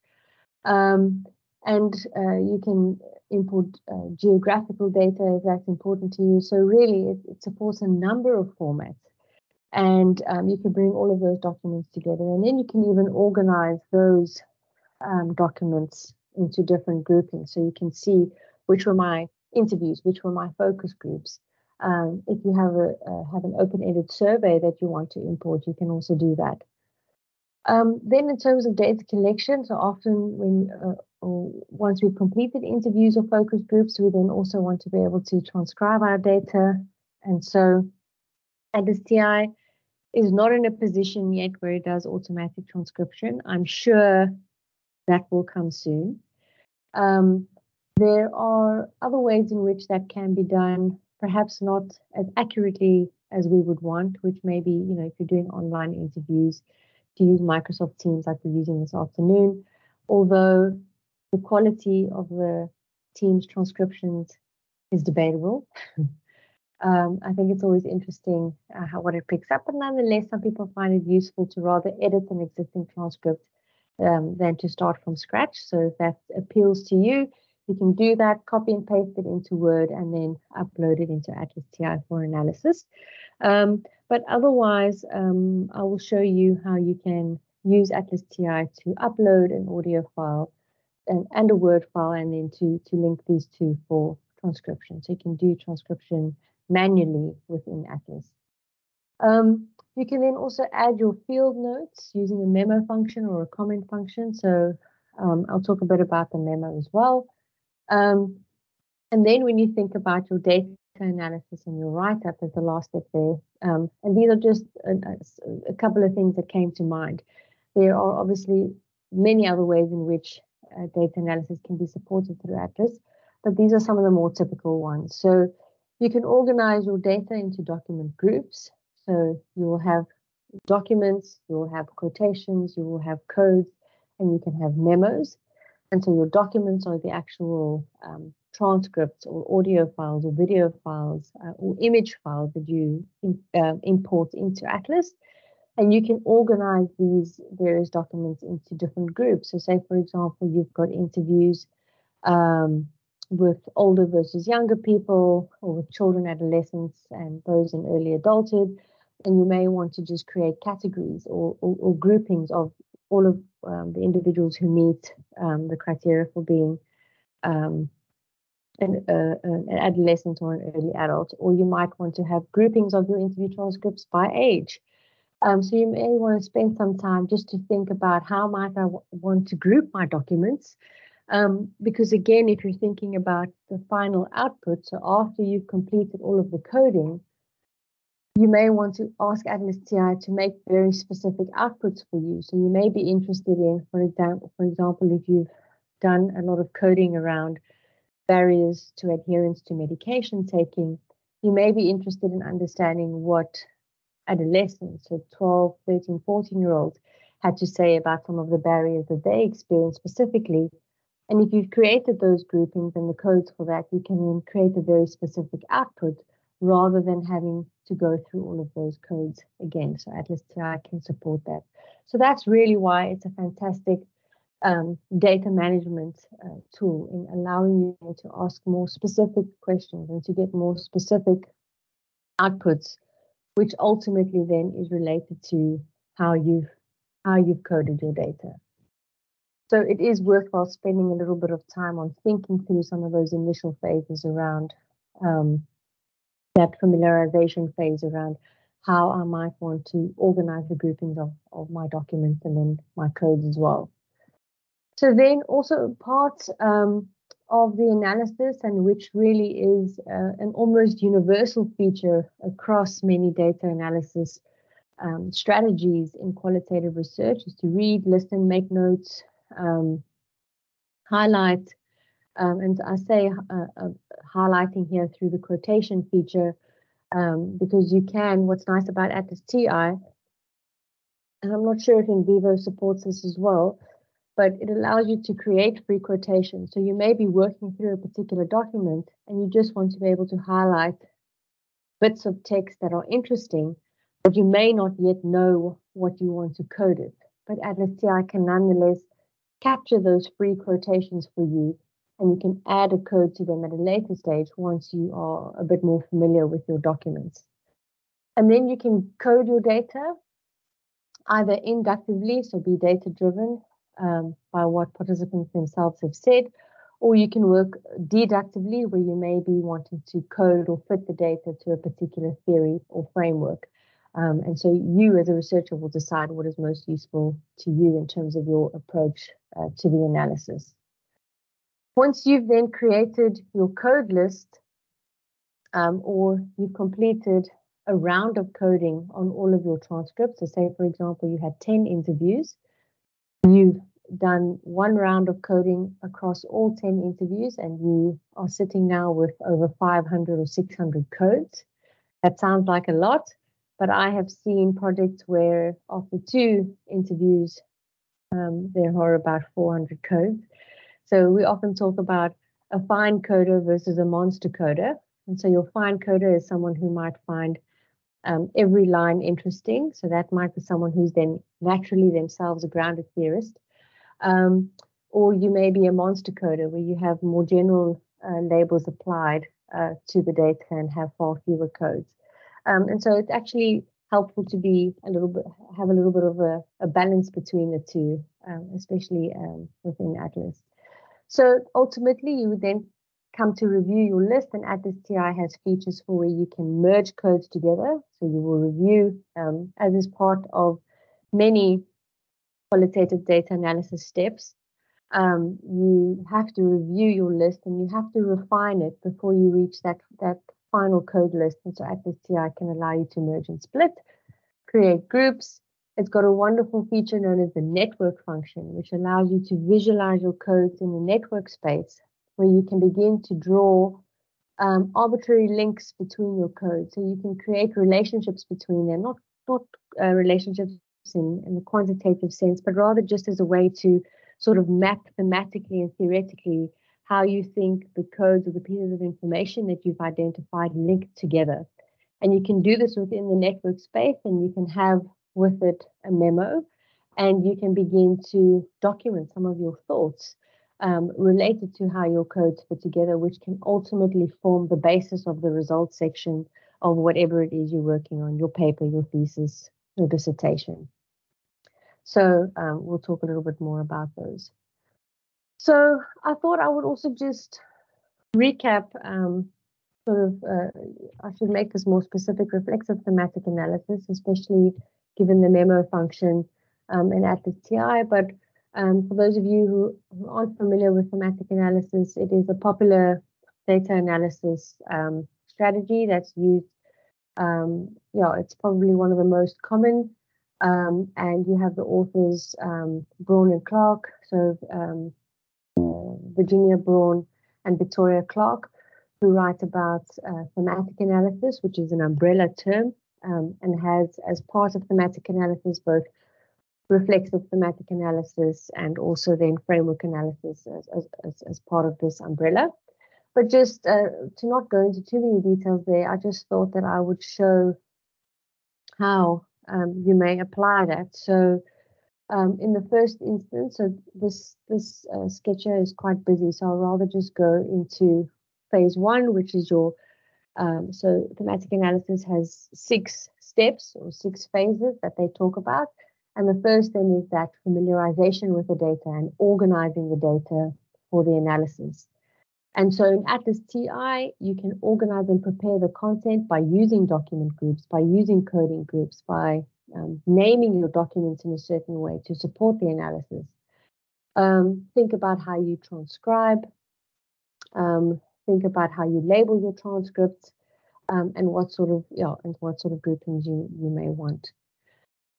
Speaker 2: Um, and uh, you can import uh, geographical data if that's important to you. So really, it, it supports a number of formats. And um, you can bring all of those documents together. And then you can even organize those um, documents into different groupings. So you can see which were my interviews, which were my focus groups. Um, if you have a uh, have an open-ended survey that you want to import, you can also do that. Um, then in terms of data collection, so often when uh, once we've completed interviews or focus groups, we then also want to be able to transcribe our data. And so Atlas TI is not in a position yet where it does automatic transcription. I'm sure that will come soon. Um, there are other ways in which that can be done, perhaps not as accurately as we would want, which maybe, you know, if you're doing online interviews, to use Microsoft Teams like we're using this afternoon. Although the quality of the Teams transcriptions is debatable. um, I think it's always interesting uh, how what it picks up, but nonetheless, some people find it useful to rather edit an existing transcript um, than to start from scratch. So if that appeals to you, you can do that, copy and paste it into Word, and then upload it into Atlas TI for analysis. Um, but otherwise, um, I will show you how you can use Atlas TI to upload an audio file and, and a Word file, and then to, to link these two for transcription. So you can do transcription manually within Atlas. Um, you can then also add your field notes using a memo function or a comment function. So um, I'll talk a bit about the memo as well. Um, and then when you think about your data analysis and your write-up as the last step there, um, and these are just a, a, couple of things that came to mind. There are obviously many other ways in which uh, data analysis can be supported through Atlas, but these are some of the more typical ones. So you can organize your data into document groups. So you will have documents, you will have quotations, you will have codes, and you can have memos. And so your documents are the actual um, transcripts or audio files or video files uh, or image files that you in, uh, import into Atlas. And you can organize these various documents into different groups. So say, for example, you've got interviews um, with older versus younger people or with children, adolescents, and those in early adulthood. And you may want to just create categories or, or, or groupings of all of um, the individuals who meet um, the criteria for being um, an, uh, an, adolescent or an early adult, or you might want to have groupings of your interview transcripts by age. Um, so you may want to spend some time just to think about how might I want to group my documents. Um, because again, if you're thinking about the final output, so after you've completed all of the coding, you may want to ask Atlas TI to make very specific outputs for you. So you may be interested in, for example, for example, if you've done a lot of coding around barriers to adherence to medication taking, you may be interested in understanding what adolescents, so 12, 13, 14 year olds, had to say about some of the barriers that they experience specifically. And if you've created those groupings and the codes for that, you can then create a very specific output rather than having to go through all of those codes again. So Atlas TI can support that. So that's really why it's a fantastic um, data management uh, tool in allowing you to ask more specific questions and to get more specific outputs, which ultimately then is related to how you've how you've coded your data. So it is worthwhile spending a little bit of time on thinking through some of those initial phases around um, that familiarization phase around how I might want to organize the groupings of, of my documents and then my codes as well. So then also part um, of the analysis and which really is uh, an almost universal feature across many data analysis um, strategies in qualitative research is to read, listen, make notes, um, highlight, um, and I say uh, uh, highlighting here through the quotation feature um, because you can, what's nice about Atlas TI, and I'm not sure if NVivo supports this as well, but it allows you to create free quotations. So you may be working through a particular document and you just want to be able to highlight bits of text that are interesting, but you may not yet know what you want to code it. But Atlas TI can nonetheless capture those free quotations for you and you can add a code to them at a later stage once you are a bit more familiar with your documents. And then you can code your data either inductively, so be data driven um, by what participants themselves have said, or you can work deductively where you may be wanting to code or fit the data to a particular theory or framework. Um, and so you as a researcher will decide what is most useful to you in terms of your approach uh, to the analysis. Once you've then created your code list um, or you've completed a round of coding on all of your transcripts, so say for example you had 10 interviews, you've done one round of coding across all 10 interviews and you are sitting now with over 500 or 600 codes. That sounds like a lot, but I have seen projects where after two interviews, um, there are about 400 codes. So we often talk about a fine coder versus a monster coder. And so your fine coder is someone who might find um, every line interesting. So that might be someone who's then naturally themselves a grounded theorist. Um, or you may be a monster coder where you have more general uh, labels applied uh, to the data and have far fewer codes. Um, and so it's actually helpful to be a little bit, have a little bit of a, a balance between the two, um, especially um, within Atlas. So ultimately, you would then come to review your list, and Atlas TI has features for where you can merge codes together. So you will review, um, as is part of many qualitative data analysis steps. Um, you have to review your list and you have to refine it before you reach that, that final code list. And so Atlas TI can allow you to merge and split, create groups. It's got a wonderful feature known as the network function, which allows you to visualize your codes in the network space, where you can begin to draw um, arbitrary links between your codes. So you can create relationships between them, not, not uh, relationships in, in the quantitative sense, but rather just as a way to sort of map thematically and theoretically how you think the codes or the pieces of information that you've identified link together. And you can do this within the network space and you can have with it a memo and you can begin to document some of your thoughts um, related to how your codes fit together, which can ultimately form the basis of the results section of whatever it is you're working on, your paper, your thesis, your dissertation. So um, we'll talk a little bit more about those. So I thought I would also just recap um, sort of, uh, I should make this more specific reflexive thematic analysis, especially given the memo function um, in Atlas TI. But um, for those of you who, aren't familiar with thematic analysis, it is a popular data analysis um, strategy that's used. Um, yeah, it's probably one of the most common um, and you have the authors um, Braun and Clarke, so Virginia Braun and Victoria Clarke, who write about uh, thematic analysis, which is an umbrella term um, and has as part of thematic analysis both reflexive thematic analysis and also then framework analysis as, as, as, part of this umbrella. But just uh, to not go into too many details there, I just thought that I would show how um, you may apply that. So um, in the first instance, so this this uh, sketcher is quite busy, so I'll rather just go into phase one, which is your um, so thematic analysis has six steps or six phases that they talk about. And the first then is that familiarization with the data and organizing the data for the analysis. And so in Atlas TI, you can organize and prepare the content by using document groups, by using coding groups, by um, naming your documents in a certain way to support the analysis. Um, think about how you transcribe. Um, think about how you label your transcripts um, and what sort of yeah and what sort of groupings you, you may want.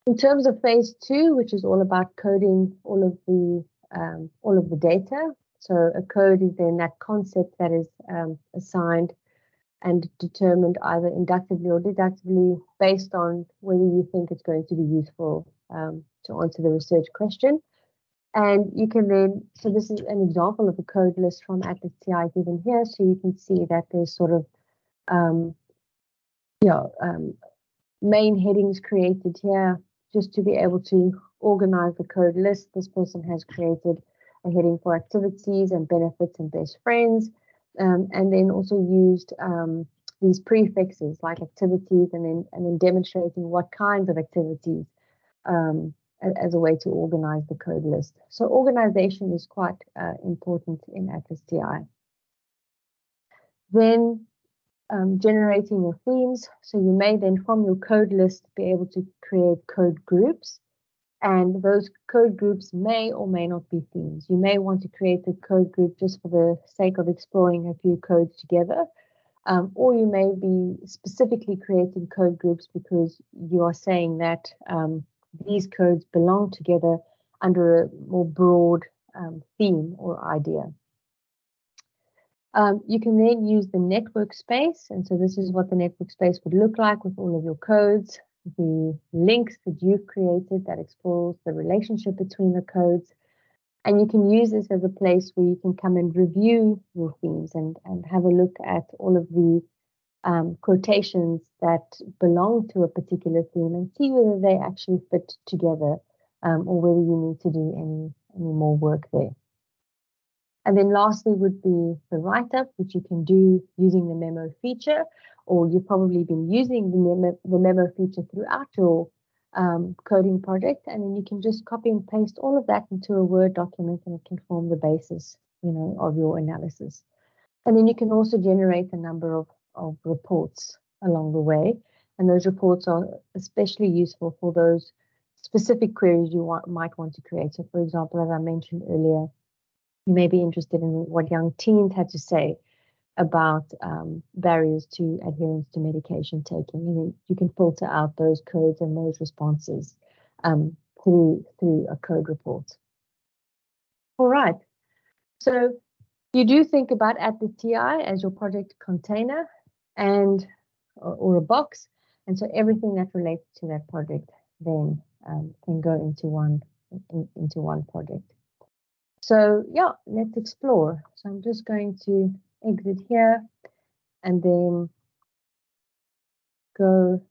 Speaker 2: In terms of phase two, which is all about coding all of the um, all of the data, so a code is then that concept that is um, assigned and determined either inductively or deductively based on whether you think it's going to be useful um, to answer the research question. And you can then, so this is an example of a code list from Atlas TI given here. So you can see that there's sort of, um, yeah, um, main headings created here just to be able to organize the code list. This person has created a heading for activities and benefits and best friends, um, and then also used um, these prefixes like activities and then and then demonstrating what kinds of activities um, as, a way to organize the code list. So organization is quite uh, important in Atlas. Then um, generating your themes. So you may then from your code list be able to create code groups and those code groups may or may not be themes. You may want to create a code group just for the sake of exploring a few codes together. Um, or you may be specifically creating code groups because you are saying that um, these codes belong together under a more broad um, theme or idea. Um, you can then use the network space. And so this is what the network space would look like with all of your codes, the links that you've created that explores the relationship between the codes. And you can use this as a place where you can come and review your themes and, and have a look at all of the um, quotations that belong to a particular theme and see whether they actually fit together um, or whether you need to do any, any more work there. And then lastly would be the write-up, which you can do using the memo feature, or you've probably been using the memo, the memo feature throughout your um, coding project, and then you can just copy and paste all of that into a Word document, and it can form the basis, you know, of your analysis. And then you can also generate a number of, of reports along the way, and those reports are especially useful for those specific queries you want, might want to create. So, for example, as I mentioned earlier, you may be interested in what young teens had to say about um, barriers to adherence to medication taking. You, you can filter out those codes and those responses um, through through a code report. All right. So you do think about Atlas TI as your project container and or, or a box, and so everything that relates to that project then um, can go into one in, into one project. So yeah, let's explore. So I'm just going to exit here and then go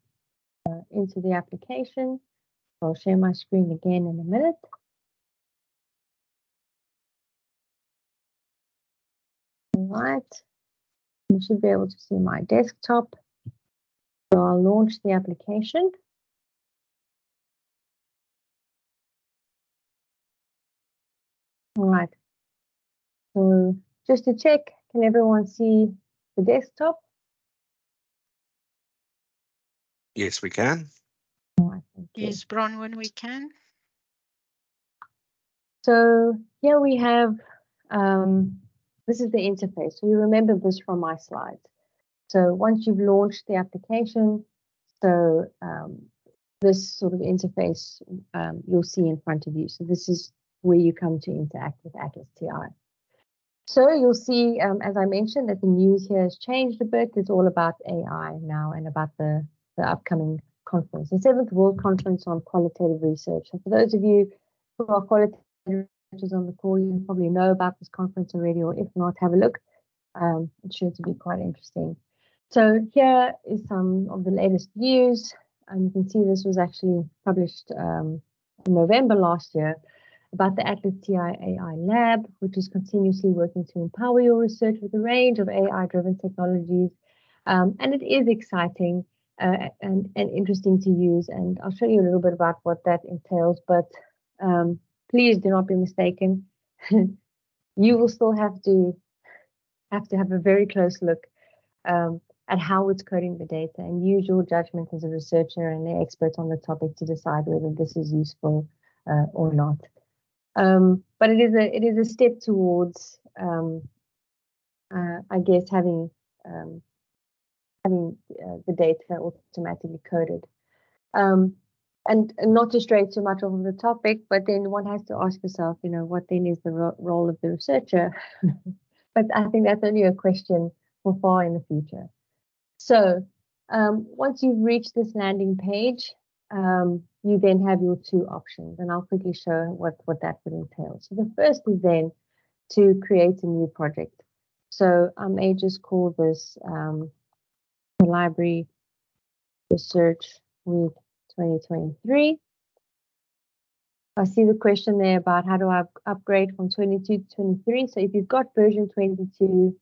Speaker 2: uh, into the application. I'll share my screen again in a minute. All right, you should be able to see my desktop. So I'll launch the application. All right. So just to check, can everyone see the desktop?
Speaker 4: Yes, we can.
Speaker 1: Right, yes, Bronwyn, we can.
Speaker 2: So here we have, um, this is the interface. So you remember this from my slides. So once you've launched the application, so um, this sort of interface um, you'll see in front of you. So this is where you come to interact with Atlas TI. So you'll see, um, as I mentioned, that the news here has changed a bit. It's all about AI now and about the, the upcoming conference, the seventh World Conference on Qualitative Research. And for those of you who are qualitative researchers on the call, you probably know about this conference already, or if not, have a look. Um, it's sure to be quite interesting. So here is some of the latest news. And you can see this was actually published um, in November last year about the Atlas TI AI Lab, which is continuously working to empower your research with a range of AI-driven technologies. Um, and it is exciting uh, and, and interesting to use. And I'll show you a little bit about what that entails, but um, please do not be mistaken. you will still have to have to have a very close look um, at how it's coding the data and use your judgment as a researcher and the expert on the topic to decide whether this is useful uh, or not. Um, but it is a it is a step towards, um, uh, I guess, having um, having uh, the data automatically coded. And, not to stray too much off of the topic, but then one has to ask yourself, you know, what then is the ro role of the researcher? but I think that's only a question for far in the future. So um, once you've reached this landing page, um, you then have your two options, and I'll quickly show what, what that would entail. So the first is then to create a new project. So I may just call this um, Library Research Week 2023. I see the question there about how do I upgrade from 22 to 23. So if you've got version 22,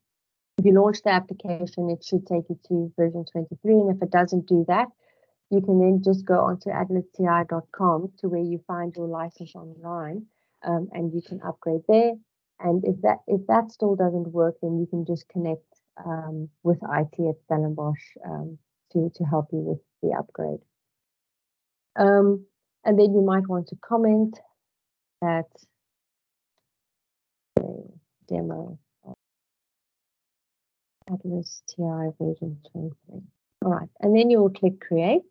Speaker 2: if you launch the application, it should take you to version 23. And if it doesn't do that, you can then just go onto atlasti.com to where you find your license online um, and you can upgrade there. And if that if that still doesn't work, then you can just connect um, with IT at Stellenbosch um, to, to help you with the upgrade. Um, and then you might want to comment that the demo Atlas TI version 23. All right, and then you will click create.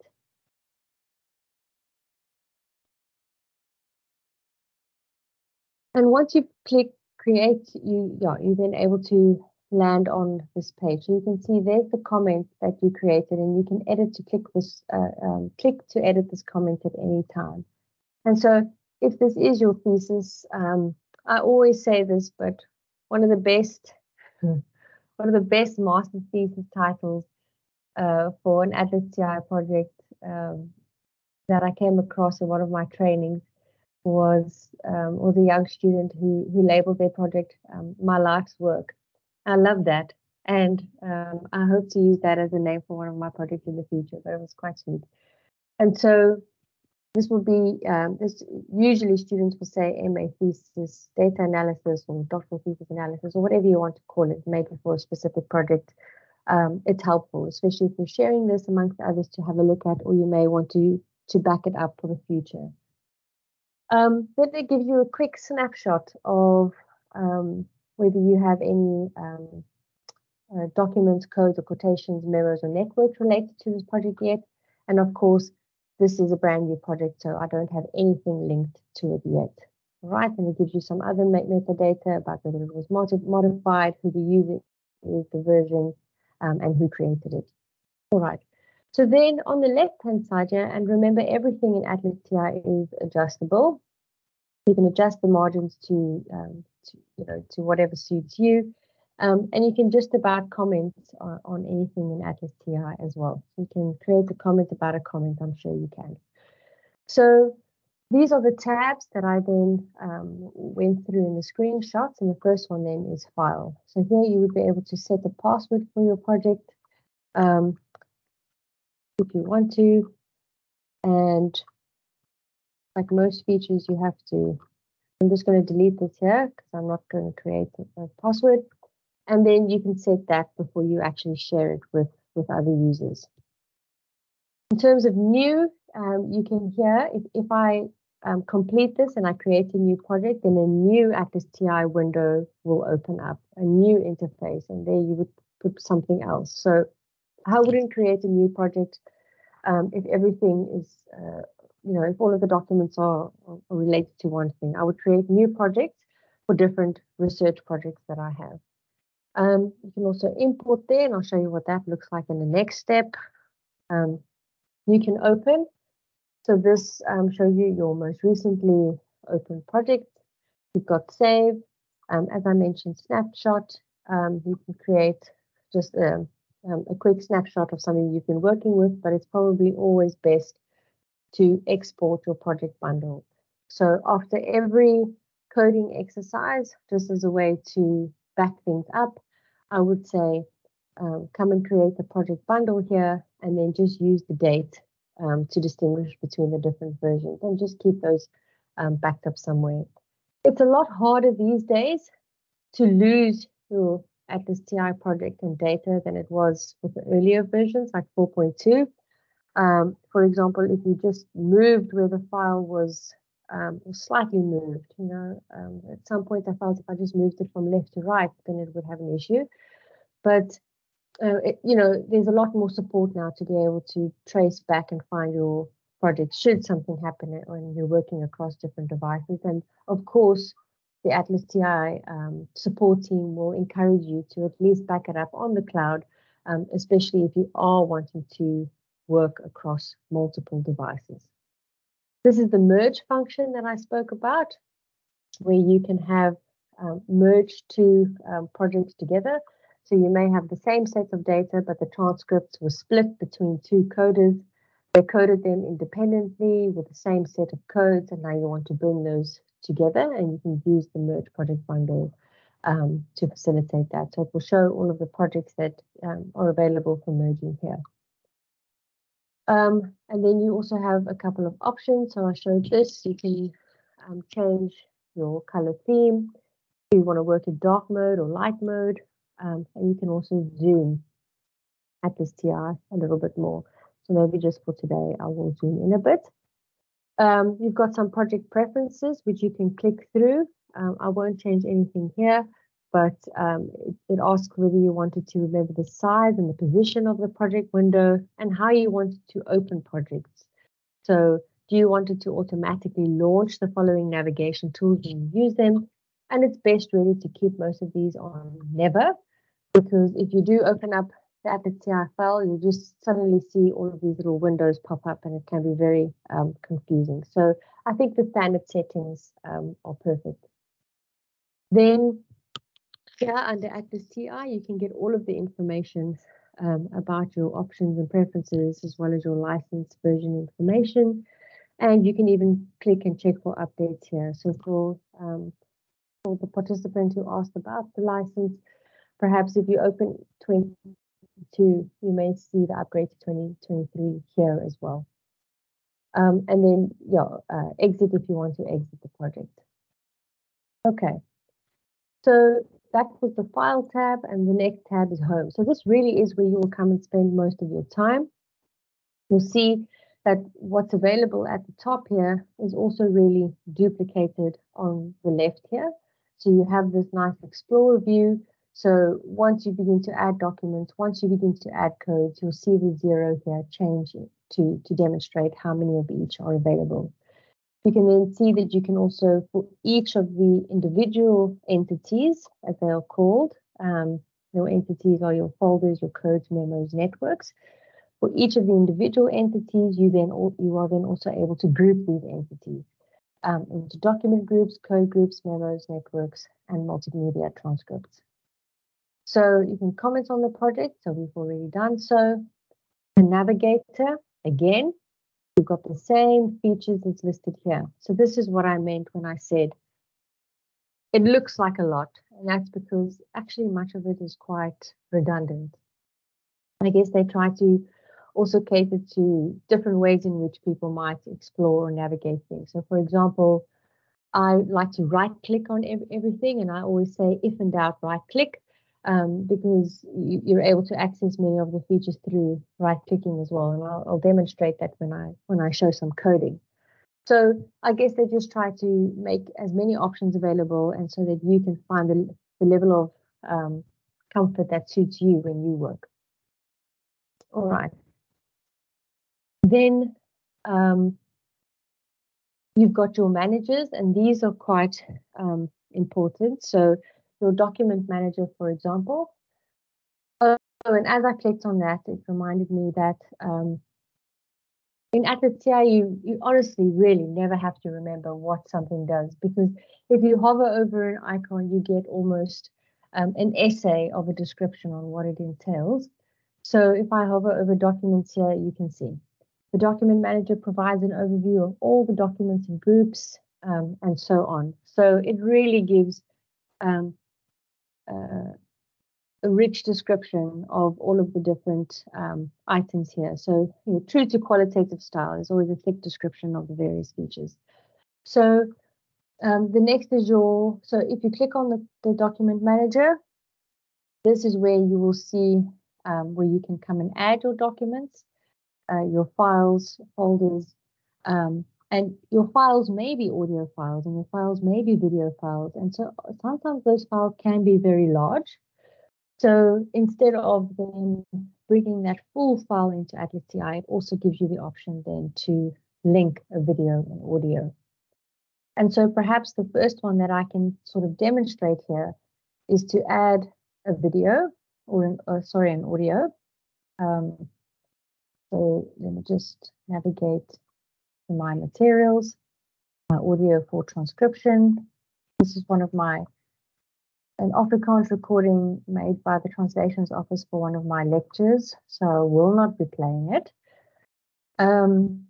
Speaker 2: And once you click create, you yeah, you're then able to land on this page. So you can see there's the comment that you created, and you can edit to click this uh, um, click to edit this comment at any time. And so, if this is your thesis, um, I always say this, but one of the best one of the best master thesis titles uh, for an Atlas TI project um, that I came across in one of my trainings was um, or the young student who who labeled their project um, "My Life's Work." I love that, and um, I hope to use that as a name for one of my projects in the future. But it was quite sweet, and so this will be um, this. Usually, students will say MA thesis, data analysis, or doctoral thesis analysis, or whatever you want to call it, maybe for a specific project. Um, it's helpful, especially if you're sharing this amongst others to have a look at, or you may want to to back it up for the future. Um, it gives you a quick snapshot of um, whether you have any um, uh, documents, codes, or quotations, memos, or networks related to this project yet. And of course, this is a brand new project, so I don't have anything linked to it yet. All right, and it gives you some other metadata about whether it was mod modified, who the user is, the version, um, and who created it. All right. So then on the left-hand side here, and remember everything in Atlas TI is adjustable. You can adjust the margins to, um, to you know, to whatever suits you. Um, and you can just about comment on, on, anything in Atlas TI as well. You can create a comment about a comment, I'm sure you can. So these are the tabs that I then um, went through in the screenshots. And the first one then is file. So here you would be able to set a password for your project. Um, if you want to. And like most features, you have to, I'm just going to delete this here because I'm not going to create a password. And then you can set that before you actually share it with, with other users. In terms of new, um, you can hear if, if I um, complete this and I create a new project, then a new Atlas TI window will open up, a new interface, and there you would put something else. So I wouldn't create a new project um, if everything is, uh, you know, if all of the documents are, are, related to one thing. I would create new projects for different research projects that I have. Um, you can also import there, and I'll show you what that looks like in the next step. Um, you can open. So this um, you your most recently open project. You've got save. Um, as I mentioned, snapshot. Um, you can create just a um, a quick snapshot of something you've been working with, but it's probably always best to export your project bundle. So after every coding exercise, just as a way to back things up, I would say um, come and create the project bundle here and then just use the date um, to distinguish between the different versions and just keep those um, backed up somewhere. It's a lot harder these days to lose your Atlas TI project and data than it was with the earlier versions like 4.2. Um, for example, if you just moved where the file was um, slightly moved, you know, um, at some point I felt if I just moved it from left to right, then it would have an issue. But, uh, it, you know, there's a lot more support now to be able to trace back and find your project should something happen when you're working across different devices. And of course, the Atlas TI um, support team will encourage you to at least back it up on the cloud, um, especially if you are wanting to work across multiple devices. This is the merge function that I spoke about, where you can have um, merged two um, projects together. So you may have the same set of data, but the transcripts were split between two coders. they coded them independently with the same set of codes, and now you want to bring those together, and you can use the merge project bundle um, to facilitate that. So it will show all of the projects that um, are available for merging here. Um, and then you also have a couple of options. So I showed this. You can um, change your color theme. If you want to work in dark mode or light mode, um, and you can also zoom Atlas TI a little bit more. So maybe just for today, I will zoom in a bit. Um, you've got some project preferences, which you can click through. Um, I won't change anything here, but um, it, it, asks whether you wanted to remember the size and the position of the project window and how you wanted to open projects. So do you want it to automatically launch the following navigation tools and use them? And it's best really to keep most of these on never, because if you do open up the Atlas file, you just suddenly see all of these little windows pop up and it can be very um, confusing. So I think the standard settings um, are perfect. Then here under Atlas TI, you can get all of the information um, about your options and preferences, as well as your license version information. And you can even click and check for updates here. So for, um, for the participant who asked about the license, perhaps if you open 22, you may see the upgrade to 2023 here as well. Um, and then, yeah, uh, exit if you want to exit the project. Okay, so that was the file tab and the next tab is home. So this really is where you will come and spend most of your time. You'll see that what's available at the top here is also really duplicated on the left here. So you have this nice Explorer view. So once you begin to add documents, once you begin to add codes, you'll see the zero here change to, to demonstrate how many of each are available. You can then see that you can also, for each of the individual entities, as they are called, um, your entities are your folders, your codes, memos, networks. For each of the individual entities, you then you are then also able to group these entities um, into document groups, code groups, memos, networks, and multimedia transcripts. So you can comment on the project. So we've already done so. The navigator, again, You've got the same features as listed here. So this is what I meant when I said it looks like a lot, and that's because actually much of it is quite redundant. I guess they try to also cater to different ways in which people might explore or navigate things. So, for example, I like to right click on ev everything, and I always say, if in doubt, right click um, because you, are able to access many of the features through right clicking as well. And I'll, I'll, demonstrate that when I when I show some coding. So I guess they just try to make as many options available and so that you can find the, the level of um, comfort that suits you when you work. All right. Then um, you've got your managers and these are quite um, important. So your document manager, for example. Oh, and as I clicked on that, it reminded me that um, in Atlas TI, you, you honestly really never have to remember what something does because if you hover over an icon, you get almost um, an essay of a description on what it entails. So if I hover over documents here, you can see the document manager provides an overview of all the documents and groups um, and so on. So it really gives um, a rich description of all of the different um, items here. So you know, true to qualitative style, there's always a thick description of the various features. So um, the next is your, so if you click on the, the document manager, this is where you will see um, where you can come and add your documents, uh, your files, folders, um, and your files may be audio files and your files may be video files. And so sometimes those files can be very large. So instead of then bringing that full file into Atlas TI, it also gives you the option then to link a video and audio. And so perhaps the first one that I can sort of demonstrate here is to add a video or, an, or sorry, an audio. Um, so let me just navigate my materials, my audio for transcription. This is one of my, an Afrikaans recording made by the translations office for one of my lectures, so I will not be playing it. Um,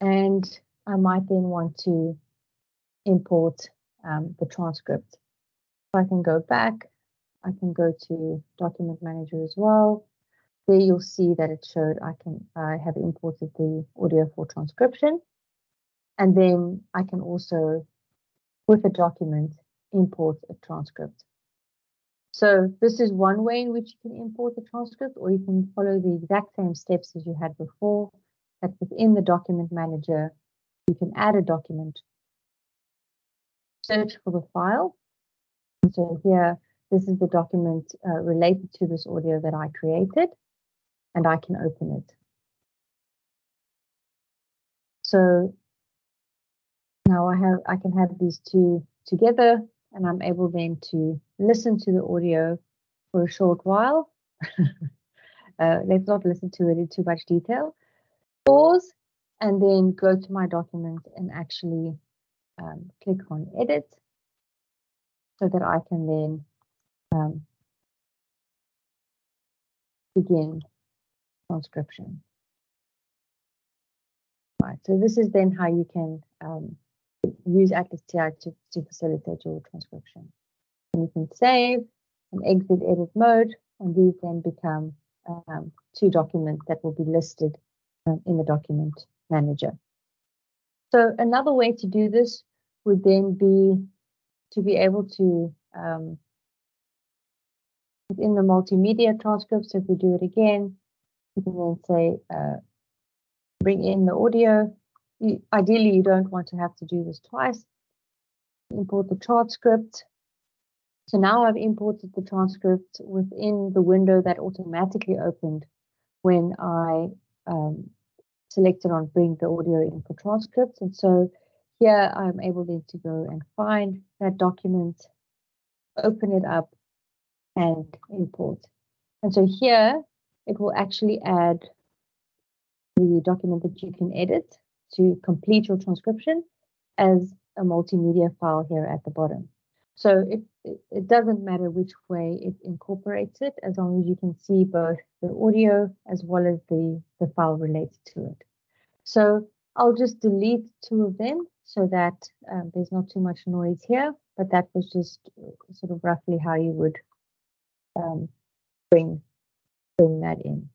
Speaker 2: and I might then want to import um, the transcript. So I can go back, I can go to document manager as well. There you'll see that it showed I can I have imported the audio for transcription. And then I can also, with a document, import a transcript. So this is one way in which you can import the transcript, or you can follow the exact same steps as you had before, that within the document manager, you can add a document, search for the file. So here, this is the document uh, related to this audio that I created, and I can open it. So now I have I can have these two together and I'm able then to listen to the audio for a short while. uh, let's not listen to it in too much detail. Pause and then go to my document and actually um, click on edit so that I can then um, begin transcription. Right, so this is then how you can um, use Atlas TI to, to facilitate your transcription. And you can save and exit edit mode, and these then become um, two documents that will be listed um, in the document manager. So another way to do this would then be to be able to, um, within the multimedia transcripts, if we do it again, you can then say, uh, bring in the audio, you, ideally, you don't want to have to do this twice. Import the transcript. So now I've imported the transcript within the window that automatically opened when I um, selected on bring the audio in for transcripts. And so here I'm able then to go and find that document, open it up and import. And so here it will actually add the document that you can edit to complete your transcription as a multimedia file here at the bottom. So it, it, doesn't matter which way it incorporates it, as long as you can see both the audio as well as the, the file related to it. So I'll just delete two of them so that um, there's not too much noise here, but that was just sort of roughly how you would um, bring, bring that in.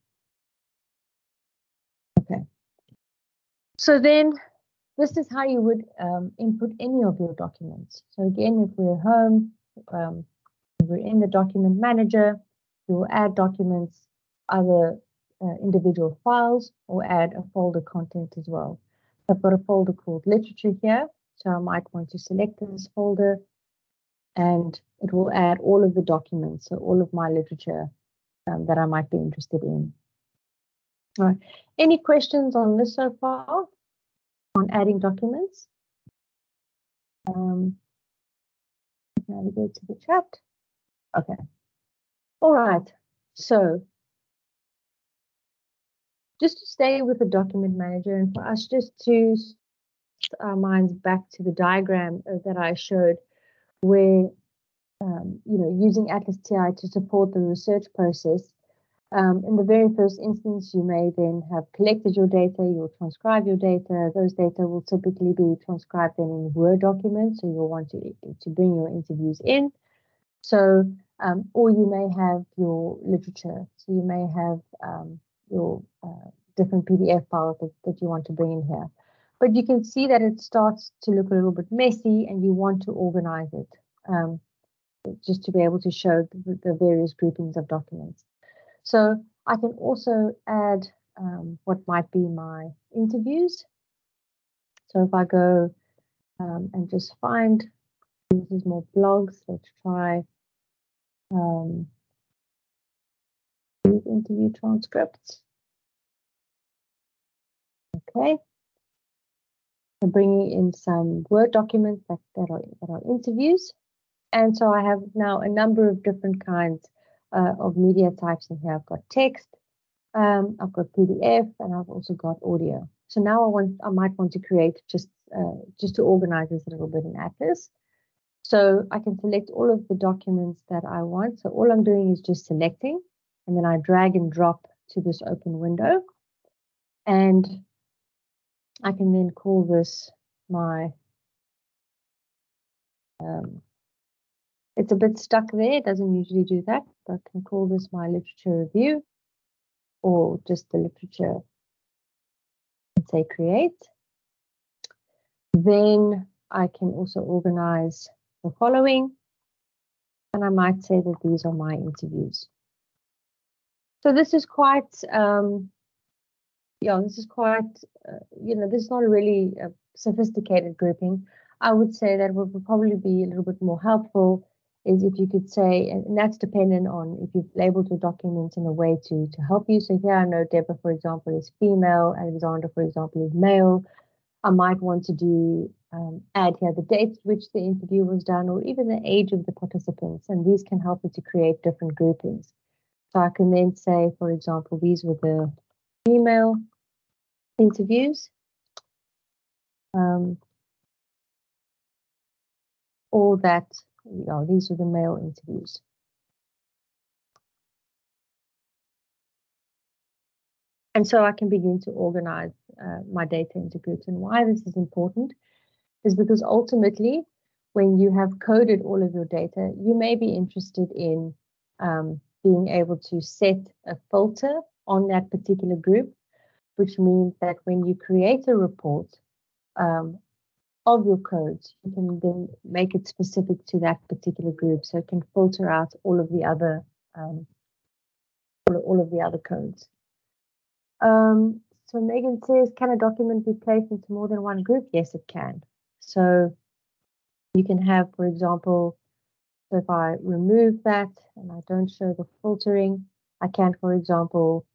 Speaker 2: Okay. So then this is how you would um, input any of your documents. So again, if we're home, um, we're in the document manager, you will add documents, either uh, individual files or add a folder content as well. I've got a folder called literature here, so I might want to select this folder and it will add all of the documents, so all of my literature um, that I might be interested in. All right. Any questions on this so far? On adding documents? Um, navigate to the chat. Okay. All right. So just to stay with the document manager and for us just to our minds back to the diagram uh, that I showed where um, you know using Atlas TI to support the research process um, in the very first instance, you may then have collected your data, you'll transcribe your data. Those data will typically be transcribed then in Word documents, so you'll want to, to bring your interviews in. So, um, or you may have your literature. So you may have um, your uh, different PDF files that, that you want to bring in here. But you can see that it starts to look a little bit messy and you want to organize it um, just to be able to show the, the various groupings of documents. So I can also add um, what might be my interviews. So if I go um, and just find, this is more blogs, let's try um, interview transcripts. Okay. I'm bringing in some Word documents that, that, are, that are interviews. And so I have now a number of different kinds uh, of media types in here. I've got text, um, I've got PDF, and I've also got audio. So now I want, I might want to create just, uh, just to organize this a little bit in Atlas. So I can select all of the documents that I want. So all I'm doing is just selecting, and then I drag and drop to this open window. And I can then call this my, um, it's a bit stuck there, it doesn't usually do that, but I can call this my literature review or just the literature and say create. Then I can also organize the following, and I might say that these are my interviews. So this is quite, um, yeah, this is quite, uh, you know, this is not really a sophisticated grouping. I would say that would probably be a little bit more helpful is if you could say, and that's dependent on if you've labeled your documents in a way to, to help you. So here I know Deborah, for example, is female, Alexander, for example, is male. I might want to do um, add here the date which the interview was done or even the age of the participants. And these can help you to create different groupings. So I can then say, for example, these were the female interviews. Um, or that, you know, these are the male interviews. And so I can begin to organize uh, my data into groups. And why this is important is because ultimately, when you have coded all of your data, you may be interested in um, being able to set a filter on that particular group, which means that when you create a report um, of your codes, you can then make it specific to that particular group. So it can filter out all of the other um, all, of the other codes. Um, so Megan says, can a document be placed into more than one group? Yes, it can. So you can have, for example, so if I remove that and I don't show the filtering, I can, for example,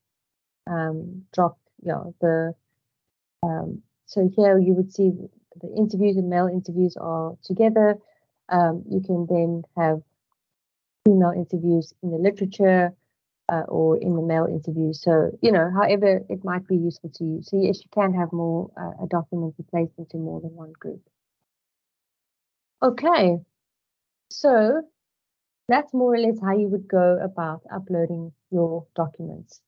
Speaker 2: um, drop you know, the, um, so here you would see the interviews and male interviews are together. Um, you can then have female interviews in the literature, uh, or in the male interview. So, you know, however it might be useful to you. So, yes, you can have more uh, a document placed into more than one group. Okay, so that's more or less how you would go about uploading your documents.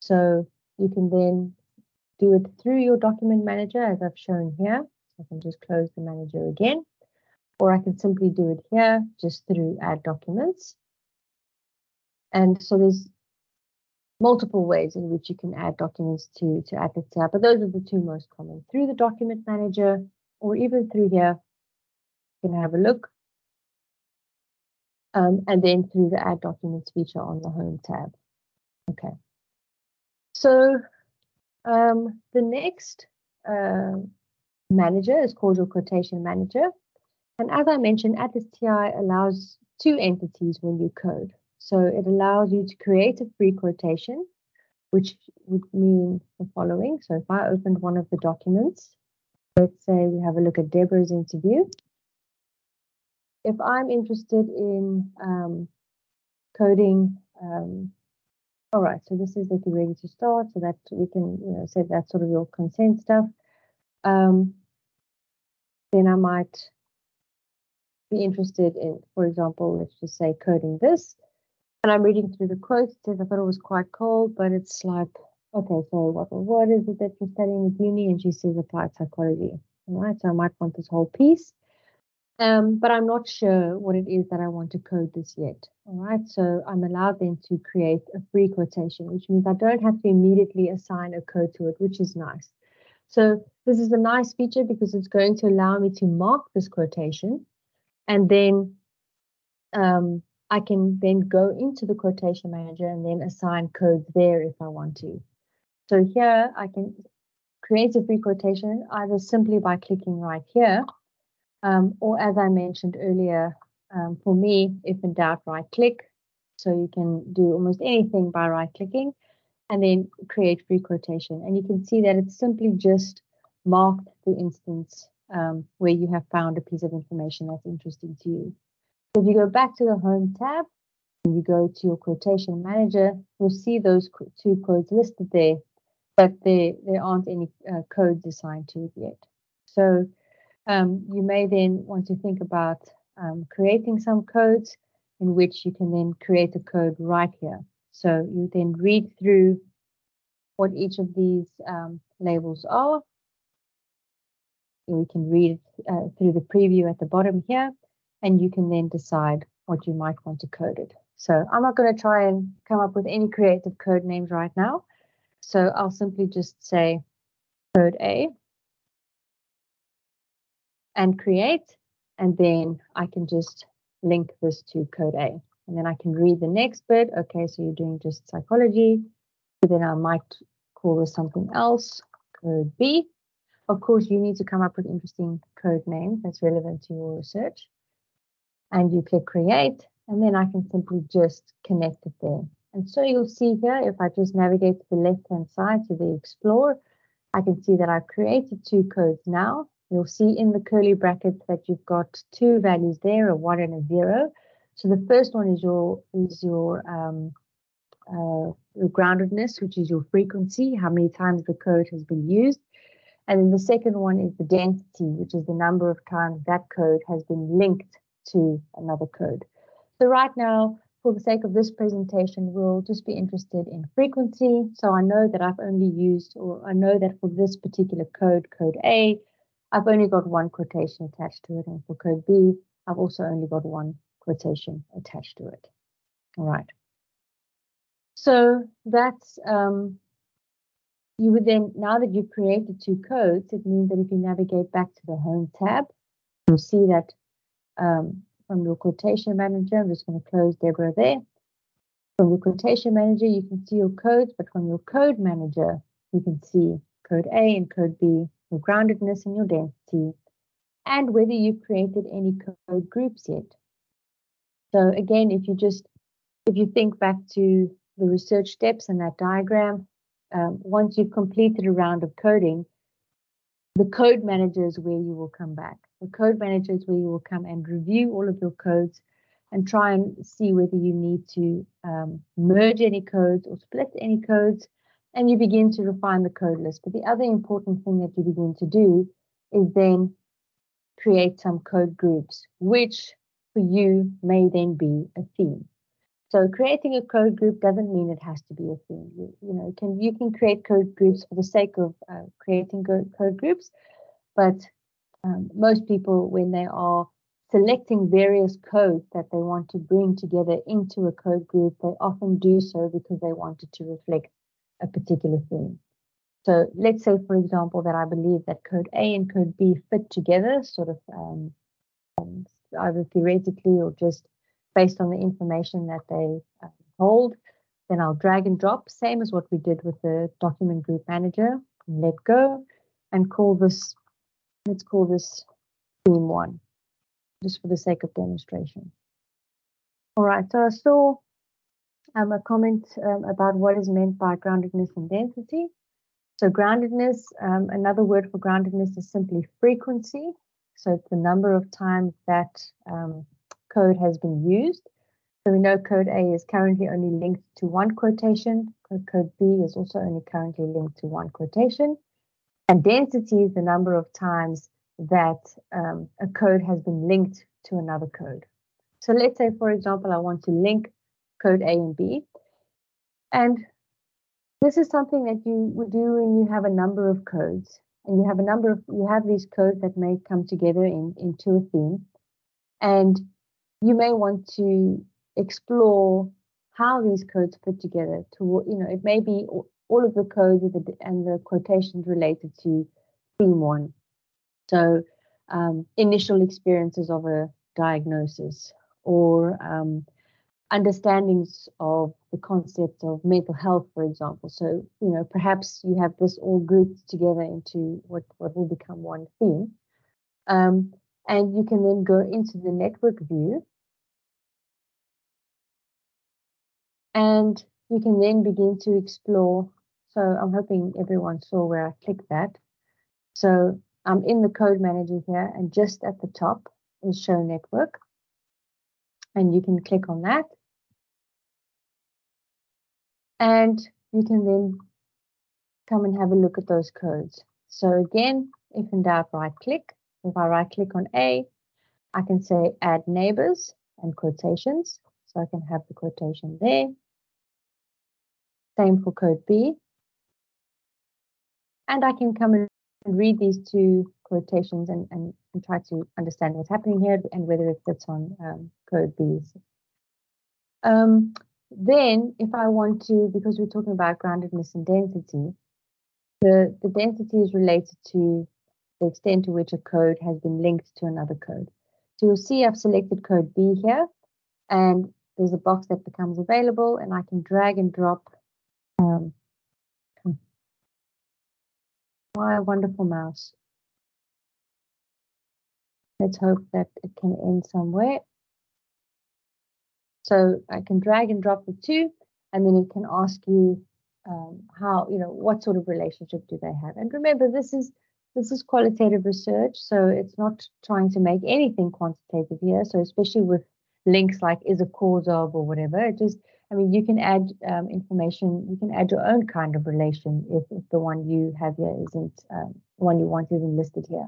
Speaker 2: So you can then do it through your document manager as I've shown here. I can just close the manager again, or I can simply do it here just through add documents. And so there's multiple ways in which you can add documents to, to Atlas tab, but those are the two most common. Through the document manager or even through here, you can have a look. Um, and then through the add documents feature on the home tab. Okay. So um, the next uh, manager is called your quotation manager. And as I mentioned, Atlas TI allows two entities when you code. So it allows you to create a free quotation, which would mean the following. So if I opened one of the documents, let's say we have a look at Deborah's interview. If I'm interested in um, coding, um, all right, so this is that you're ready to start so that we can you know, say that's sort of your consent stuff. Um, then I might be interested in, for example, let's just say coding this. And I'm reading through the quotes. It says I thought it was quite cold, but it's like, okay, so what what is it that you're studying at uni? And she says applied psychology. All right, so I might want this whole piece. Um, but I'm not sure what it is that I want to code this yet. All right, so I'm allowed then to create a free quotation, which means I don't have to immediately assign a code to it, which is nice. So this is a nice feature because it's going to allow me to mark this quotation and then um, I can then go into the quotation manager and then assign codes there if I want to. So here I can create a free quotation either simply by clicking right here, um, or as I mentioned earlier, um, for me, if in doubt, right click. So you can do almost anything by right clicking and then create free quotation. And you can see that it's simply just marked the instance um, where you have found a piece of information that's interesting to you. So if you go back to the Home tab, and you go to your quotation manager, you'll see those two codes listed there, but there, there aren't any uh, codes assigned to it yet. So um, you may then want to think about um, creating some codes in which you can then create a code right here. So you then read through what each of these um, labels are, we can read uh, through the preview at the bottom here, and you can then decide what you might want to code it. So I'm not going to try and come up with any creative code names right now. So I'll simply just say code A and create, and then I can just link this to code A. And then I can read the next bit. Okay, so you're doing just psychology. Then I might call this something else, code B. Of course, you need to come up with interesting code names that's relevant to your research. And you click create, and then I can simply just connect it there. And so you'll see here, if I just navigate to the left-hand side to the Explore, I can see that I've created two codes now. You'll see in the curly brackets that you've got two values there, a one and a zero. So the first one is your is your um, uh, your groundedness, which is your frequency, how many times the code has been used. And then the second one is the density, which is the number of times that code has been linked to another code. So right now, for the sake of this presentation, we'll just be interested in frequency. So I know that I've only used, or I know that for this particular code, code A, I've only got one quotation attached to it. And for code B, I've also only got one quotation attached to it. All right. So that's, um, you would then, now that you've created two codes, it means that if you navigate back to the home tab, you'll see that um, from your quotation manager, I'm just going to close Deborah there. From your quotation manager, you can see your codes, but from your code manager, you can see code A and code B, your groundedness and your density, and whether you've created any code groups yet. So again, if you just, if you think back to the research steps and that diagram, um, once you've completed a round of coding, the code manager is where you will come back. The code manager is where you will come and review all of your codes and try and see whether you need to um, merge any codes or split any codes, and you begin to refine the code list. But the other important thing that you begin to do is then create some code groups, which for you may then be a theme. So creating a code group doesn't mean it has to be a theme. You, you know, can you can create code groups for the sake of uh, creating code groups, but um, most people, when they are selecting various codes that they want to bring together into a code group, they often do so because they wanted to reflect a particular theme. So let's say, for example, that I believe that code A and code B fit together, sort of um, um, either theoretically or just based on the information that they uh, hold. Then I'll drag and drop, same as what we did with the document group manager, let go, and call this, let's call this theme one, just for the sake of demonstration. All right, so I saw um, a comment um, about what is meant by groundedness and density. So groundedness, um, another word for groundedness is simply frequency. So it's the number of times that um, code has been used. So we know code A is currently only linked to one quotation. Code B is also only currently linked to one quotation. And density is the number of times that um, a code has been linked to another code. So let's say, for example, I want to link code A and B. And this is something that you would do when you have a number of codes and you have a number of you have these codes that may come together in into a theme and you may want to explore how these codes fit together to you know it may be all of the codes and the quotations related to theme one so um, initial experiences of a diagnosis or um, understandings of the concept of mental health, for example. So, you know, perhaps you have this all grouped together into what, what will become one theme. Um, and you can then go into the network view. And you can then begin to explore. So I'm hoping everyone saw where I clicked that. So I'm in the code manager here, and just at the top is show network. And you can click on that and you can then come and have a look at those codes. So again, if in doubt, right click. If I right click on A, I can say add neighbors and quotations. So I can have the quotation there. Same for code B. And I can come and read these two quotations and, and, and try to understand what's happening here and whether it fits on um, code B. Um, then if I want to, because we're talking about groundedness and density, the, the density is related to the extent to which a code has been linked to another code. So you'll see I've selected code B here, and there's a box that becomes available, and I can drag and drop. Um, why a wonderful mouse. Let's hope that it can end somewhere. So I can drag and drop the two, and then it can ask you um, how, you know, what sort of relationship do they have? And remember, this is this is qualitative research, so it's not trying to make anything quantitative here. So especially with links like is a cause of or whatever, it just, I mean, you can add um, information, you can add your own kind of relation if, if the one you have here isn't, um, one you want isn't listed here.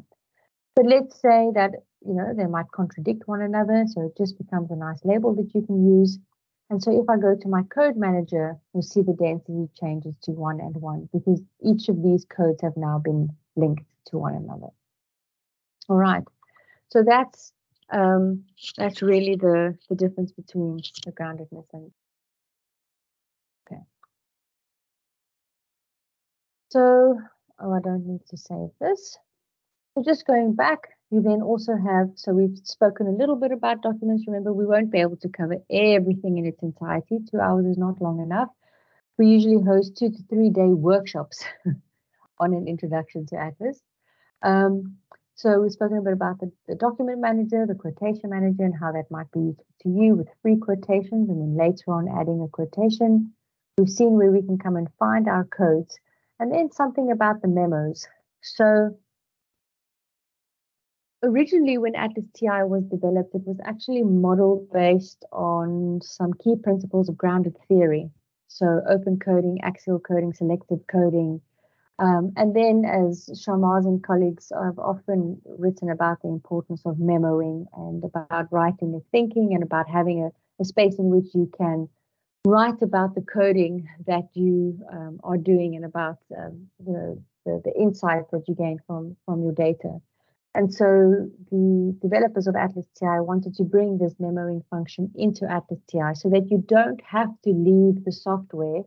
Speaker 2: But let's say that, you know, they might contradict one another. So it just becomes a nice label that you can use. And so if I go to my code manager, you'll see the density changes to one and one because each of these codes have now been linked to one another. All right, so that's um, that's really the the difference between the groundedness and So oh, I don't need to save this. So just going back, you then also have, so we've spoken a little bit about documents. Remember, we won't be able to cover everything in its entirety. Two hours is not long enough. We usually host two to three day workshops on an introduction to Atlas. Um, so we've spoken a bit about the, the, document manager, the quotation manager, and how that might be useful to you with free quotations, and then later on adding a quotation. We've seen where we can come and find our codes, and then something about the memos. So originally when Atlas TI was developed, it was actually modeled based on some key principles of grounded theory. So open coding, axial coding, selective coding, um, and then, as Charmaz and colleagues have often written about the importance of memoing and about writing and thinking and about having a, a space in which you can write about the coding that you um, are doing and about um, the, the insight that you gain from, from your data. And so the developers of Atlas TI wanted to bring this memoing function into Atlas TI so that you don't have to leave the software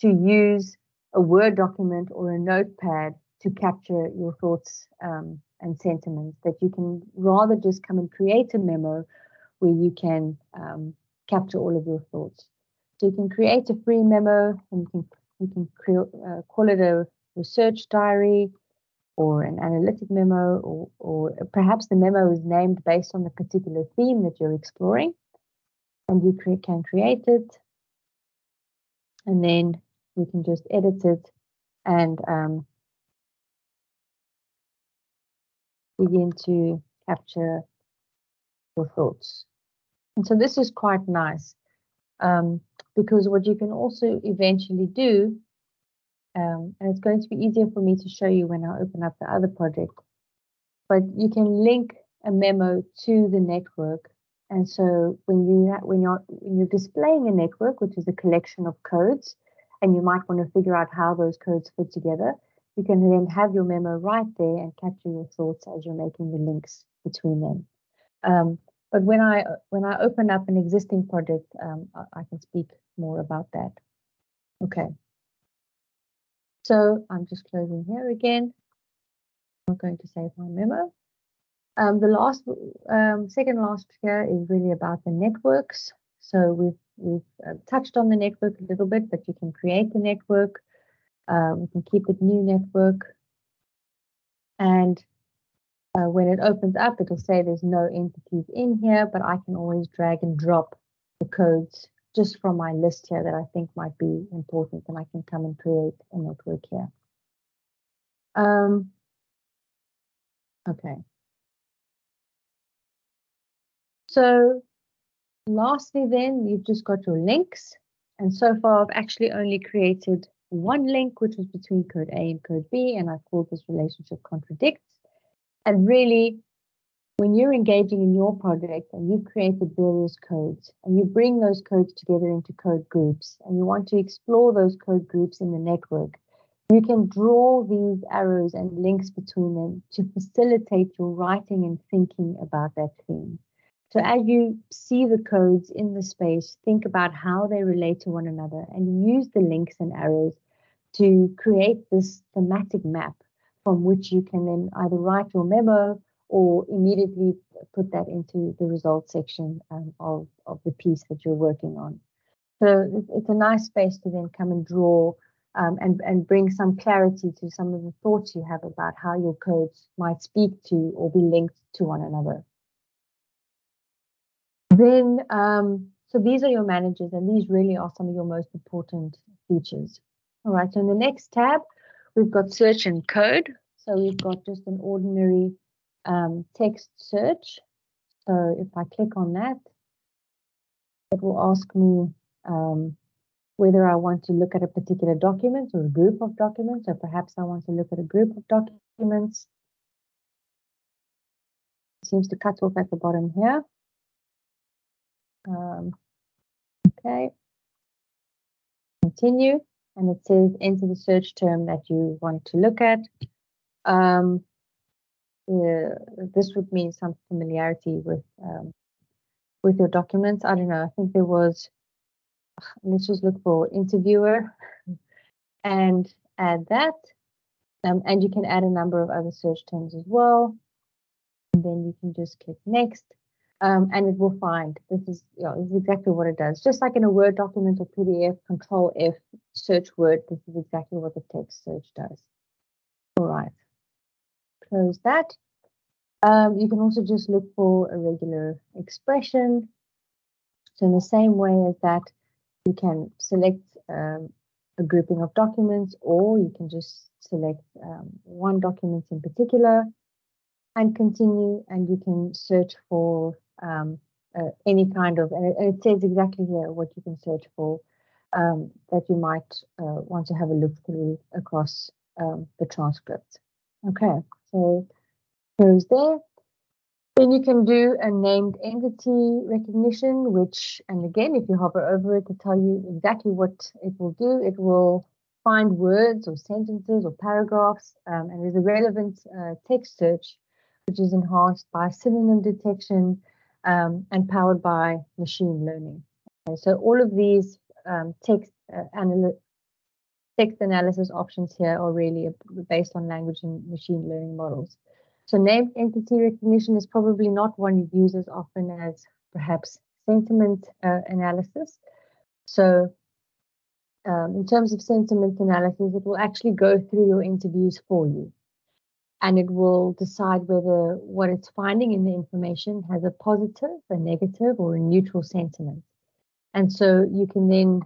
Speaker 2: to use a Word document or a notepad to capture your thoughts um, and sentiments, that you can rather just come and create a memo where you can um, capture all of your thoughts. So you can create a free memo and you can, you can uh, call it a research diary or an analytic memo, or, or perhaps the memo is named based on the particular theme that you're exploring. And you cre can create it. And then we can just edit it and um, begin to capture your thoughts. And so this is quite nice um, because what you can also eventually do, um, and it's going to be easier for me to show you when I open up the other project, but you can link a memo to the network. And so when you when you're when you're displaying a network, which is a collection of codes, and you might want to figure out how those codes fit together, you can then have your memo right there and capture your thoughts as you're making the links between them. Um, but when I when I open up an existing project, um, I, I, can speak more about that. Okay. So I'm just closing here again. I'm going to save my memo. Um, the last, um, second last here is really about the networks. So we've We've uh, touched on the network a little bit, but you can create the network. Uh, we can keep it new network. And uh, when it opens up, it'll say there's no entities in here, but I can always drag and drop the codes just from my list here that I think might be important, and I can come and create a network here. Um, okay. So Lastly, then you've just got your links. And so far, I've actually only created one link, which was between code A and code B, and I've called this relationship contradicts. And really, when you're engaging in your project and you've created various codes and you bring those codes together into code groups and you want to explore those code groups in the network, You can draw these arrows and links between them to facilitate your writing and thinking about that theme. So as you see the codes in the space, think about how they relate to one another and use the links and arrows to create this thematic map from which you can then either write your memo or immediately put that into the results section um, of, of the piece that you're working on. So it's a nice space to then come and draw um, and, and bring some clarity to some of the thoughts you have about how your codes might speak to or be linked to one another. Then, um, so these are your managers, and these really are some of your most important features. All right, so in the next tab, we've got search and code. So we've got just an ordinary um, text search. So if I click on that, it will ask me um, whether I want to look at a particular document or a group of documents, or perhaps I want to look at a group of documents. It seems to cut off at the bottom here. Um, okay. Continue, and it says enter the search term that you want to look at. Um, uh, this would mean some familiarity with um, with your documents. I don't know. I think there was. Let's just look for interviewer and add that. Um, and you can add a number of other search terms as well. And then you can just click next um, and it will find this is, you know, this is exactly what it does. Just like in a Word document or PDF, Control F, search Word, this is exactly what the text search does. All right, close that. Um, you can also just look for a regular expression. So in the same way as that, you can select um, a grouping of documents, or you can just select um, one document in particular and continue, and you can search for um, uh, any kind of, and it, says exactly here what you can search for um, that you might uh, want to have a look through across um, the transcript. Okay, so those there. Then you can do a named entity recognition, which, and again, if you hover over it to tell you exactly what it will do, it will find words or sentences or paragraphs, um, and there's a relevant uh, text search, which is enhanced by synonym detection um, and powered by machine learning. Okay, so all of these um, text, uh, text analysis options here are really based on language and machine learning models. So named entity recognition is probably not one you use as often as perhaps sentiment uh, analysis. So um, in terms of sentiment analysis, it will actually go through your interviews for you and it will decide whether what it's finding in the information has a positive, a negative, or a neutral sentiment. And so you can then,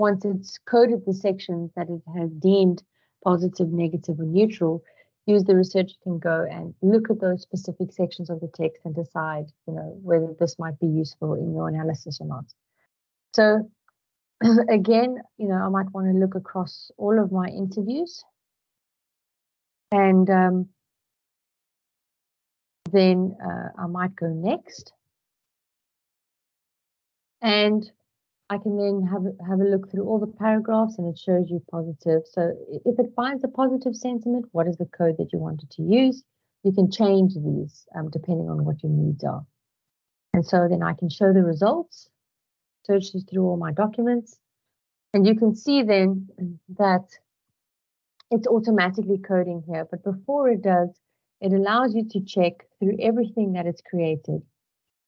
Speaker 2: once it's coded the sections that it has deemed positive, negative, or neutral, use the researcher can go and look at those specific sections of the text and decide, you know, whether this might be useful in your analysis or not. So again, you know, I might want to look across all of my interviews and um, then uh, I might go next. And I can then have, have a look through all the paragraphs and it shows you positive. So if it finds a positive sentiment, what is the code that you wanted to use? You can change these um, depending on what your needs are. And so then I can show the results, search through all my documents, and you can see then that it's automatically coding here, but before it does, it allows you to check through everything that it's created.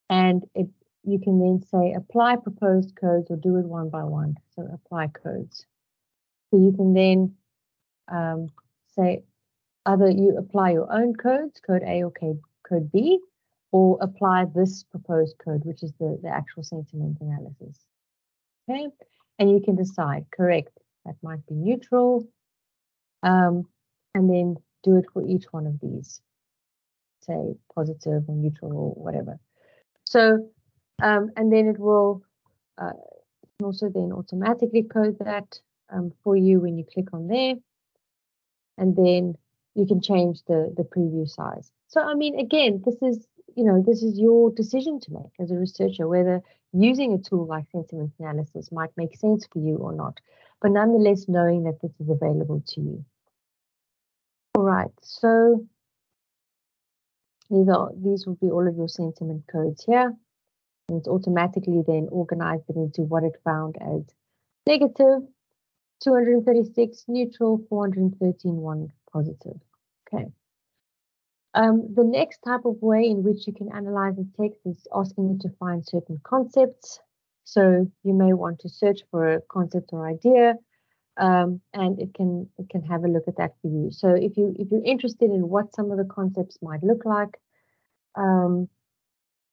Speaker 2: And it you can then say apply proposed codes or do it one by one. So apply codes. So you can then um, say either you apply your own codes, code A or code, B, or apply this proposed code, which is the, the actual sentiment analysis. Okay, and you can decide, correct, that might be neutral, um, and then do it for each one of these, say positive or neutral or whatever. So, um, and then it will uh, also then automatically code that um, for you when you click on there. And then you can change the, the preview size. So, I mean, again, this is you know, this is your decision to make as a researcher, whether using a tool like sentiment analysis might make sense for you or not, but nonetheless knowing that this is available to you. All right, so these are these will be all of your sentiment codes here. And it's automatically then organized it into what it found as negative, 236 neutral, 413 one positive. Okay. Um, the next type of way in which you can analyze the text is asking you to find certain concepts. So you may want to search for a concept or idea, um, and it can it can have a look at that for you. So if you if you're interested in what some of the concepts might look like, um,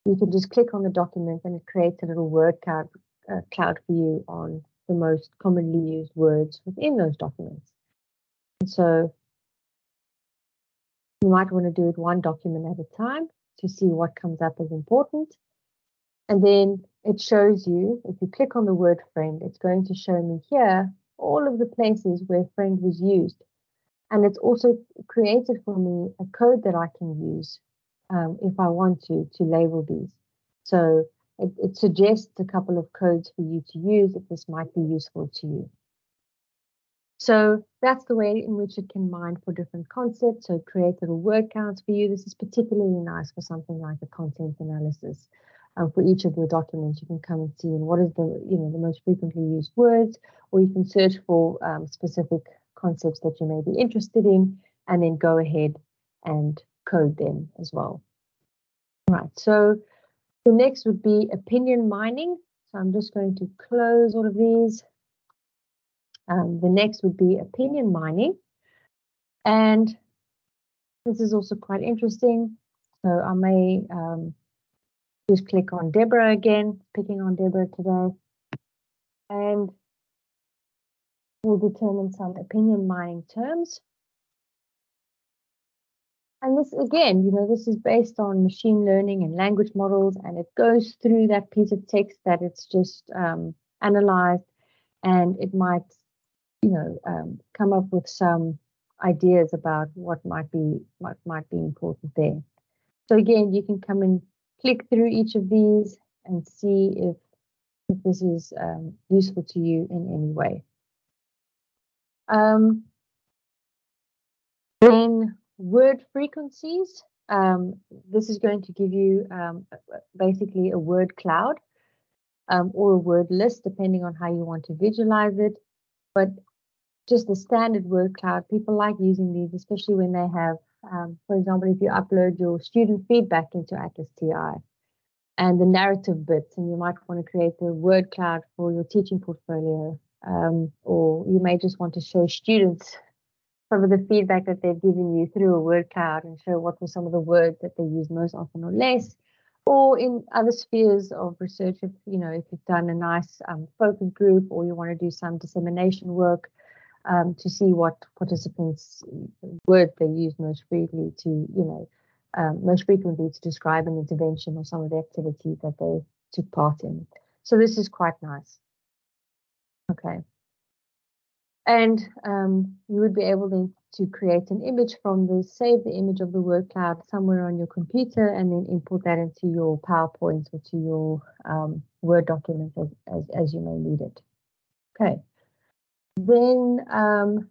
Speaker 2: you can just click on the document and it creates a little word cloud uh, cloud for you on the most commonly used words within those documents. And so you might want to do it one document at a time to see what comes up as important. And then it shows you, if you click on the word friend, it's going to show me here all of the places where friend was used. And it's also created for me a code that I can use um, if I want to, to label these. So it, it suggests a couple of codes for you to use if this might be useful to you. So that's the way in which it can mine for different concepts. So create little word counts for you. This is particularly nice for something like a content analysis. Um, for each of your documents, you can come and see what is the you know the most frequently used words, or you can search for um, specific concepts that you may be interested in, and then go ahead and code them as well. Right. So the next would be opinion mining. So I'm just going to close all of these. Um, the next would be opinion mining. And this is also quite interesting. So I may um, just click on Deborah again, picking on Deborah today. And we'll determine some opinion mining terms. And this, again, you know, this is based on machine learning and language models, and it goes through that piece of text that it's just um, analyzed, and it might you know, um, come up with some ideas about what might be what might be important there. So again, you can come and click through each of these and see if if this is um, useful to you in any way. Um, then word frequencies. Um, this is going to give you um, basically a word cloud um, or a word list, depending on how you want to visualize it. But just the standard word cloud. People like using these, especially when they have, um, for example, if you upload your student feedback into Atlas TI and the narrative bits, and you might want to create the word cloud for your teaching portfolio, um, or you may just want to show students some of the feedback that they've given you through a word cloud and show what were some of the words that they use most often or less. Or in other spheres of research, if you know, if you've done a nice um, focus group or you want to do some dissemination work, um, to see what participants' word they use most frequently to, you know, um, most frequently to describe an intervention or some of the activities that they took part in. So this is quite nice. Okay. And um, you would be able then to create an image from the save the image of the word cloud somewhere on your computer and then import that into your PowerPoint or to your um, Word document as, as, as you may need it. Okay. Then um,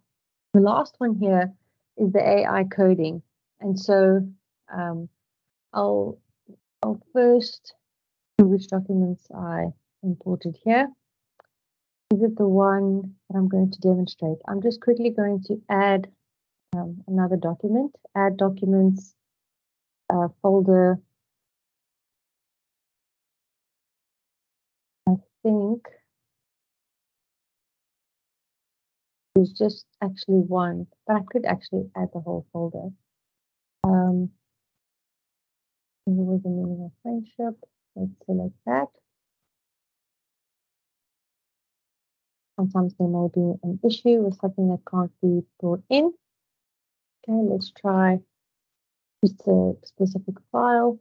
Speaker 2: the last one here is the AI coding. And so um, I'll, I'll first see which documents I imported here. Is it the one that I'm going to demonstrate? I'm just quickly going to add um, another document, add documents uh, folder. I think There's just actually one, but I could actually add the whole folder. Um, there was a meaning of friendship. Let's select that. Sometimes there may be an issue with something that can't be brought in. Okay, let's try just a specific file.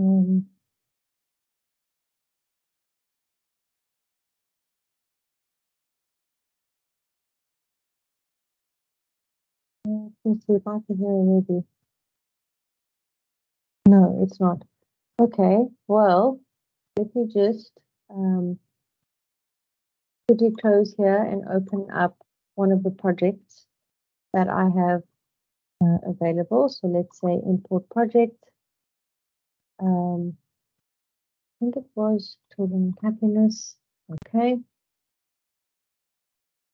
Speaker 2: Um, If I can hear already. No, it's not. Okay, well, let me just um, quickly close here and open up one of the projects that I have uh, available. So let's say import project. Um, I think it was children happiness. Okay.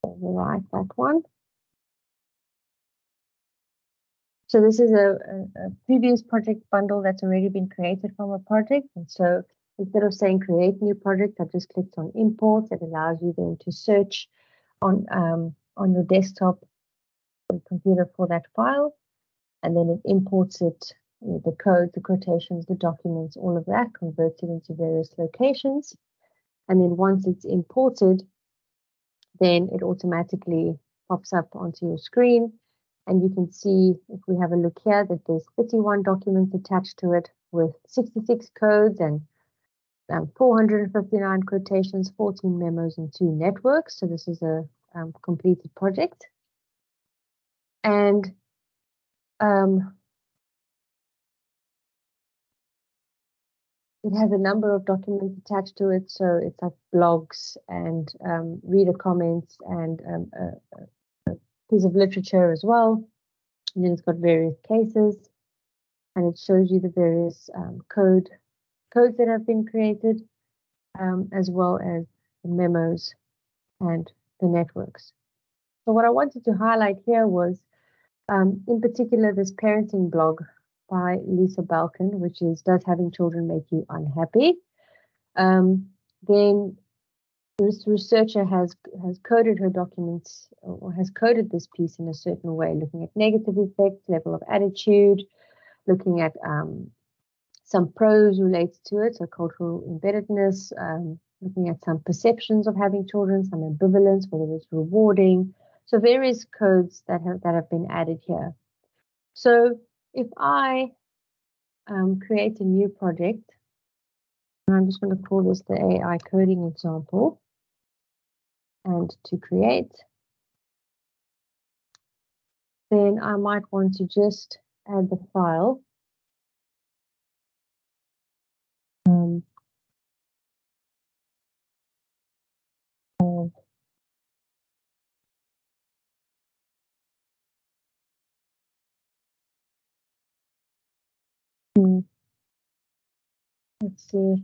Speaker 2: Overwrite that one. So this is a, a, a previous project bundle that's already been created from a project. And so instead of saying create new project, I just clicked on import. It allows you then to search on um, on your desktop or computer for that file. And then it imports it, you know, the code, the quotations, the documents, all of that, converts it into various locations. And then once it's imported, then it automatically pops up onto your screen and you can see if we have a look here that there's 31 documents attached to it with 66 codes and um, 459 quotations, 14 memos, and two networks. So this is a um, completed project. And um, it has a number of documents attached to it. So it's like blogs and um, reader comments and um, a, piece of literature as well. And then it's got various cases and it shows you the various um, code codes that have been created um, as well as the memos and the networks. So what I wanted to highlight here was um, in particular this parenting blog by Lisa Belkin, which is Does Having Children Make You Unhappy? Um, then this researcher has has coded her documents or has coded this piece in a certain way, looking at negative effects, level of attitude, looking at um, some pros related to it, so cultural embeddedness, um, looking at some perceptions of having children, some ambivalence, whether it's rewarding. So various codes that have that have been added here. So if I um, create a new project, and I'm just going to call this the AI coding example and to create, then I might want to just add the file. Um, of hmm, let's see.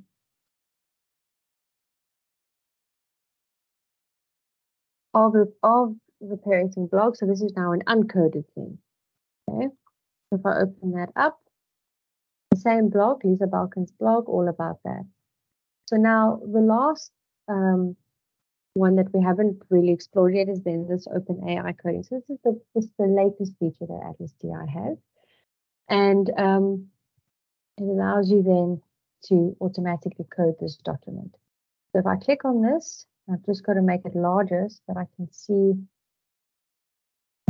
Speaker 2: Of the of the parenting blog. So this is now an uncoded thing. Okay. So If I open that up, the same blog, Lisa Belkin's blog, all about that. So now the last um, one that we haven't really explored yet is then this open AI coding. So this is the this is the latest feature that Atlas TI has. And um, it allows you then to automatically code this document. So if I click on this, I've just got to make it larger so that I can see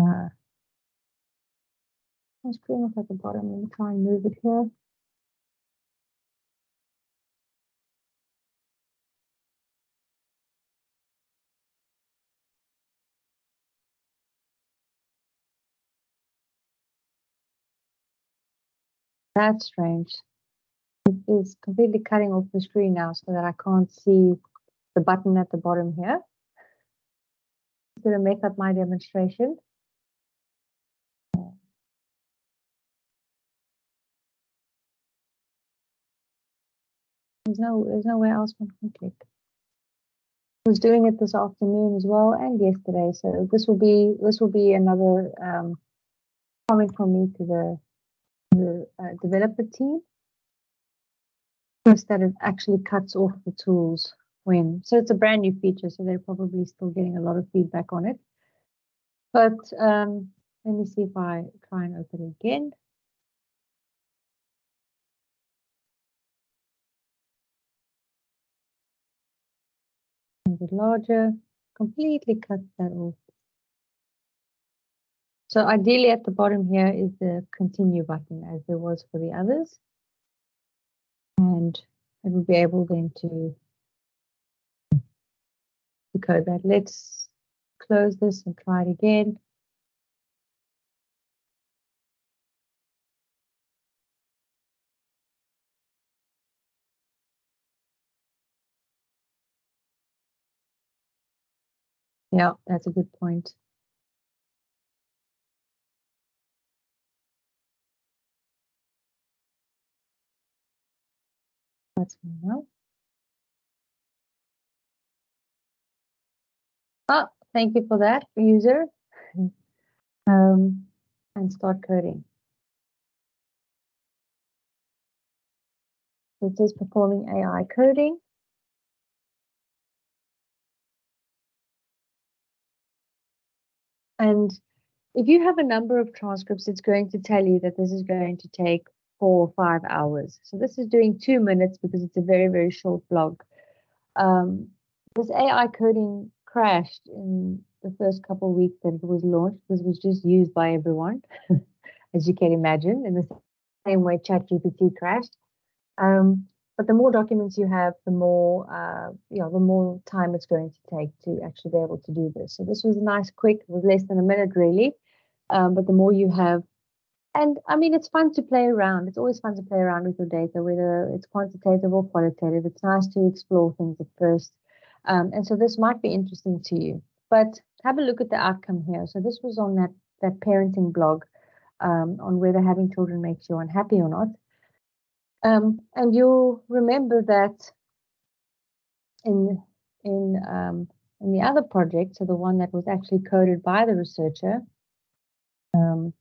Speaker 2: uh, my screen off at the bottom. Let me try and move it here. That's strange. It is completely cutting off the screen now so that I can't see the button at the bottom here. I'm going to make up my demonstration. There's no, there's nowhere else one can click. I was doing it this afternoon as well and yesterday, so this will be this will be another um, comment from me to the, the uh, developer team. First, that it actually cuts off the tools when. So it's a brand new feature, so they're probably still getting a lot of feedback on it. But um, let me see if I try and open it again. A bit larger, completely cut that off. So ideally at the bottom here is the continue button as there was for the others. And it will be able then to encode that. Let's close this and try it again. Yeah, that's a good point. That's me now. Oh, thank you for that, user. Um, and start coding. It says performing AI coding. And if you have a number of transcripts, it's going to tell you that this is going to take four or five hours. So this is doing two minutes because it's a very, very short blog. Um, this AI coding crashed in the first couple of weeks that it was launched because it was just used by everyone, as you can imagine, in the same way ChatGPT crashed. Um, but the more documents you have, the more uh, you know, the more time it's going to take to actually be able to do this. So this was nice, quick, was less than a minute really. Um, but the more you have, and I mean, it's fun to play around. It's always fun to play around with your data, whether it's quantitative or qualitative. It's nice to explore things at first. Um, and so this might be interesting to you. But have a look at the outcome here. So this was on that that parenting blog um, on whether having children makes you unhappy or not. Um, and you'll remember that in in um, in the other project, so the one that was actually coded by the researcher, um,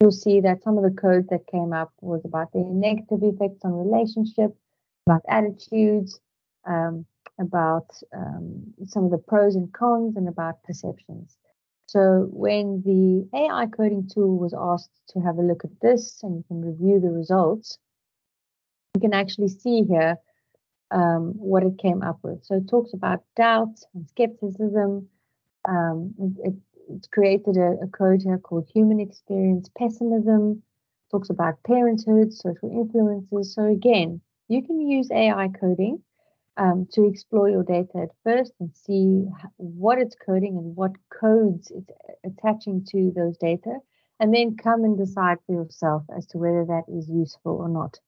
Speaker 2: you'll see that some of the code that came up was about the negative effects on relationship, about attitudes, um, about um, some of the pros and cons, and about perceptions. So when the AI coding tool was asked to have a look at this and you can review the results, you can actually see here um, what it came up with. So it talks about doubt and skepticism. Um, it, it's created a, a, code here called human experience pessimism. Talks about parenthood, social influences. So again, you can use AI coding um, to explore your data at first and see what it's coding and what codes it's attaching to those data, and then come and decide for yourself as to whether that is useful or not.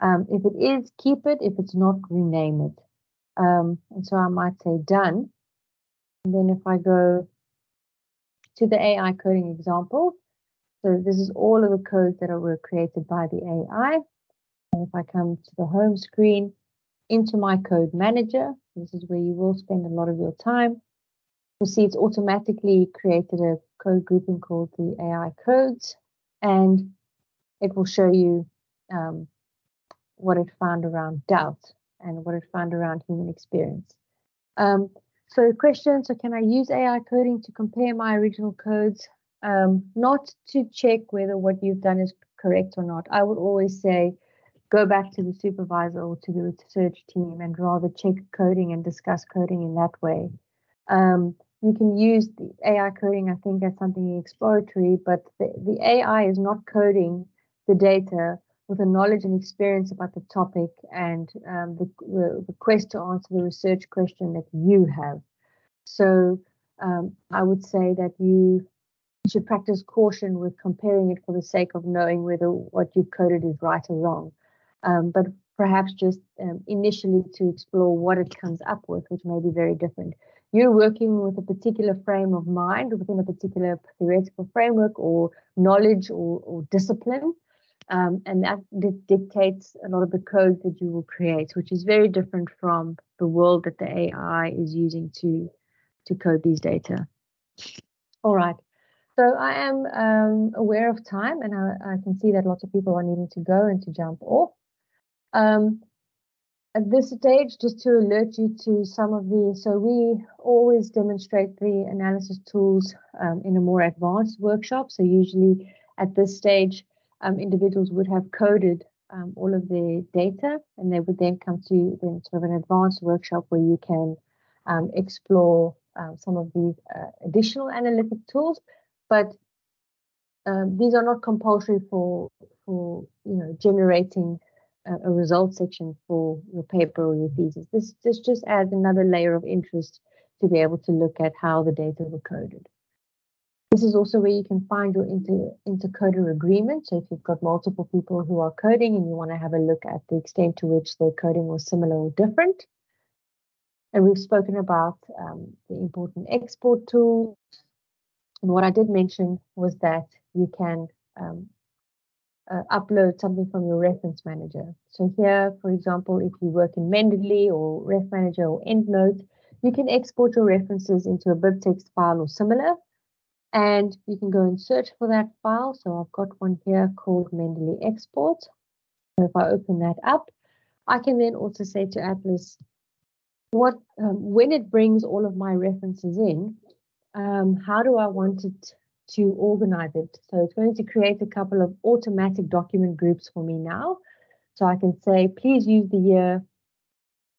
Speaker 2: Um, if it is, keep it. If it's not, rename it. Um, and so I might say done. And then if I go to the AI coding example, so this is all of the codes that were created by the AI. And if I come to the home screen, into my code manager. This is where you will spend a lot of your time. You'll see it's automatically created a code grouping called the AI codes, and it will show you um, what it found around doubt and what it found around human experience. Um, so question, so can I use AI coding to compare my original codes? Um, not to check whether what you've done is correct or not. I would always say go back to the supervisor or to the research team and rather check coding and discuss coding in that way. Um, you can use the AI coding, I think as something exploratory, but the, the AI is not coding the data with a knowledge and experience about the topic and um, the, the, the, quest to answer the research question that you have. So um, I would say that you should practice caution with comparing it for the sake of knowing whether what you've coded is right or wrong um, but perhaps just um, initially to explore what it comes up with, which may be very different. You're working with a particular frame of mind within a particular theoretical framework or knowledge or, or discipline. Um, and that dictates a lot of the code that you will create, which is very different from the world that the AI is using to, to code these data. All right. So I am um, aware of time and I, I, can see that lots of people are needing to go and to jump off. Um, at this stage, just to alert you to some of the, so we always demonstrate the analysis tools um, in a more advanced workshop. So usually at this stage, um, individuals would have coded um, all of their data and they would then come to then sort of an advanced workshop where you can um, explore um, some of these uh, additional analytic tools. But um, these are not compulsory for, for you know, generating a, results section for your paper or your thesis. This, this just adds another layer of interest to be able to look at how the data were coded. This is also where you can find your inter, intercoder agreement. So if you've got multiple people who are coding and you want to have a look at the extent to which their coding was similar or different. and we've spoken about um, the important export tools. And what I did mention was that you can um, uh, upload something from your reference manager. So here, for example, if you work in Mendeley or Ref Manager or EndNote, you can export your references into a BibTeX file or similar, and you can go and search for that file. So I've got one here called Mendeley Export. So if I open that up, I can then also say to Atlas, what um, when it brings all of my references in, um, how do I want it to organize it. So it's going to create a couple of automatic document groups for me now. So I can say, please use the year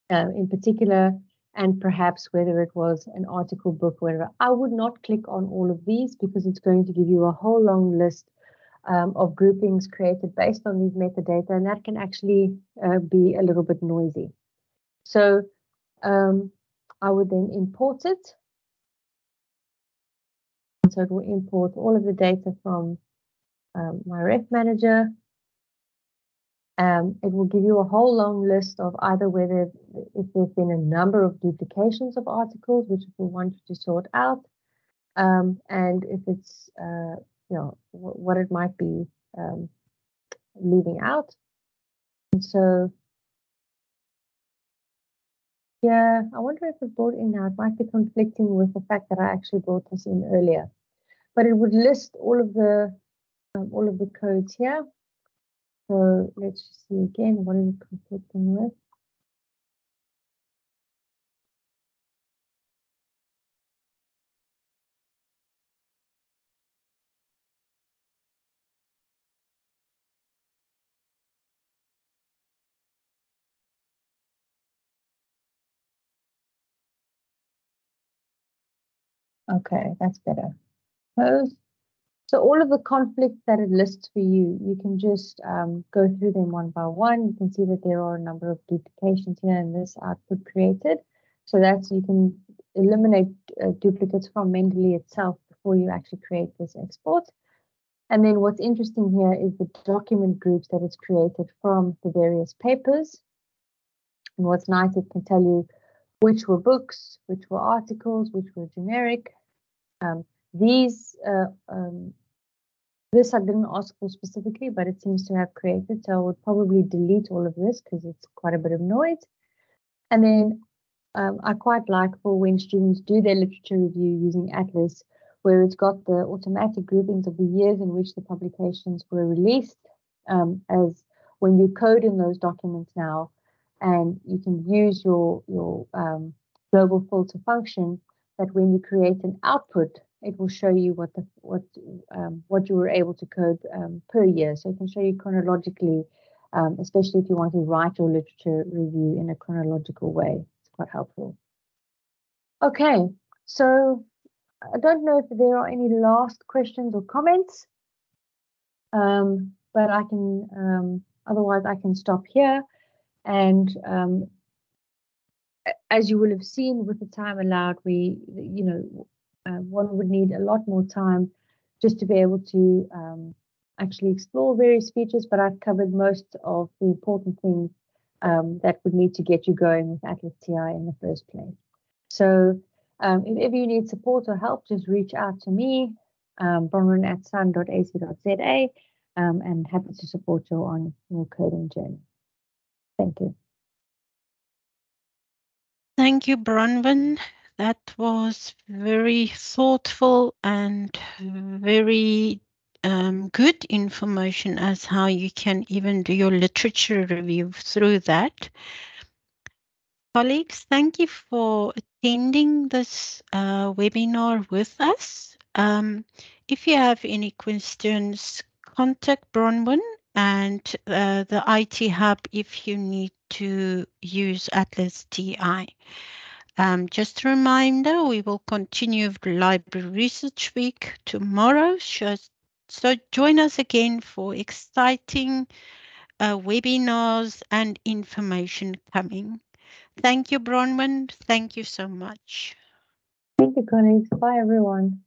Speaker 2: uh, in particular, and perhaps whether it was an article, book, whatever. I would not click on all of these because it's going to give you a whole long list um, of groupings created based on these metadata, and that can actually uh, be a little bit noisy. So um, I would then import it so it will import all of the data from um, my ref manager. Um, it will give you a whole long list of either whether if there's been a number of duplications of articles, which we want to sort out, um, and if it's uh, you know what it might be um, leaving out. And so yeah, I wonder if it brought in now. It might be conflicting with the fact that I actually brought this in earlier but it would list all of the um, all of the codes here. So let's see again, what are you conflicting with? Okay, that's better. So all of the conflicts that it lists for you, you can just um, go through them one by one. You can see that there are a number of duplications here in this output created. So that's you can eliminate uh, duplicates from Mendeley itself before you actually create this export. And then what's interesting here is the document groups that it's created from the various papers. And what's nice, it can tell you which were books, which were articles, which were generic, um, these, uh, um, this I didn't ask for specifically, but it seems to have created. So I would probably delete all of this because it's quite a bit of noise. And then um, I quite like for when students do their literature review using Atlas, where it's got the automatic groupings of the years in which the publications were released um, as when you code in those documents now, and you can use your, your um, global filter function that when you create an output it will show you what the what um, what you were able to code um, per year. So it can show you chronologically, um, especially if you want to write your literature review in a chronological way. It's quite helpful. Okay, so I don't know if there are any last questions or comments, um, but I can um, otherwise I can stop here and um, as you will have seen with the time allowed, we, you know, uh, one would need a lot more time just to be able to um, actually explore various features, but I've covered most of the important things um, that would need to get you going with Atlas TI in the first place. So um, if ever you need support or help, just reach out to me, um, bronwyn at sun.ac.za, um, and happy to support you on your coding journey. Thank you.
Speaker 1: Thank you, Bronwyn. That was very thoughtful and very um, good information as how you can even do your literature review through that. Colleagues, thank you for attending this uh, webinar with us. Um, if you have any questions, contact Bronwyn and uh, the IT Hub if you need to use Atlas TI. Um, just a reminder, we will continue Library Research Week tomorrow. So join us again for exciting uh, webinars and information coming. Thank you, Bronwyn. Thank you so much.
Speaker 2: Thank you, colleagues. Bye, everyone.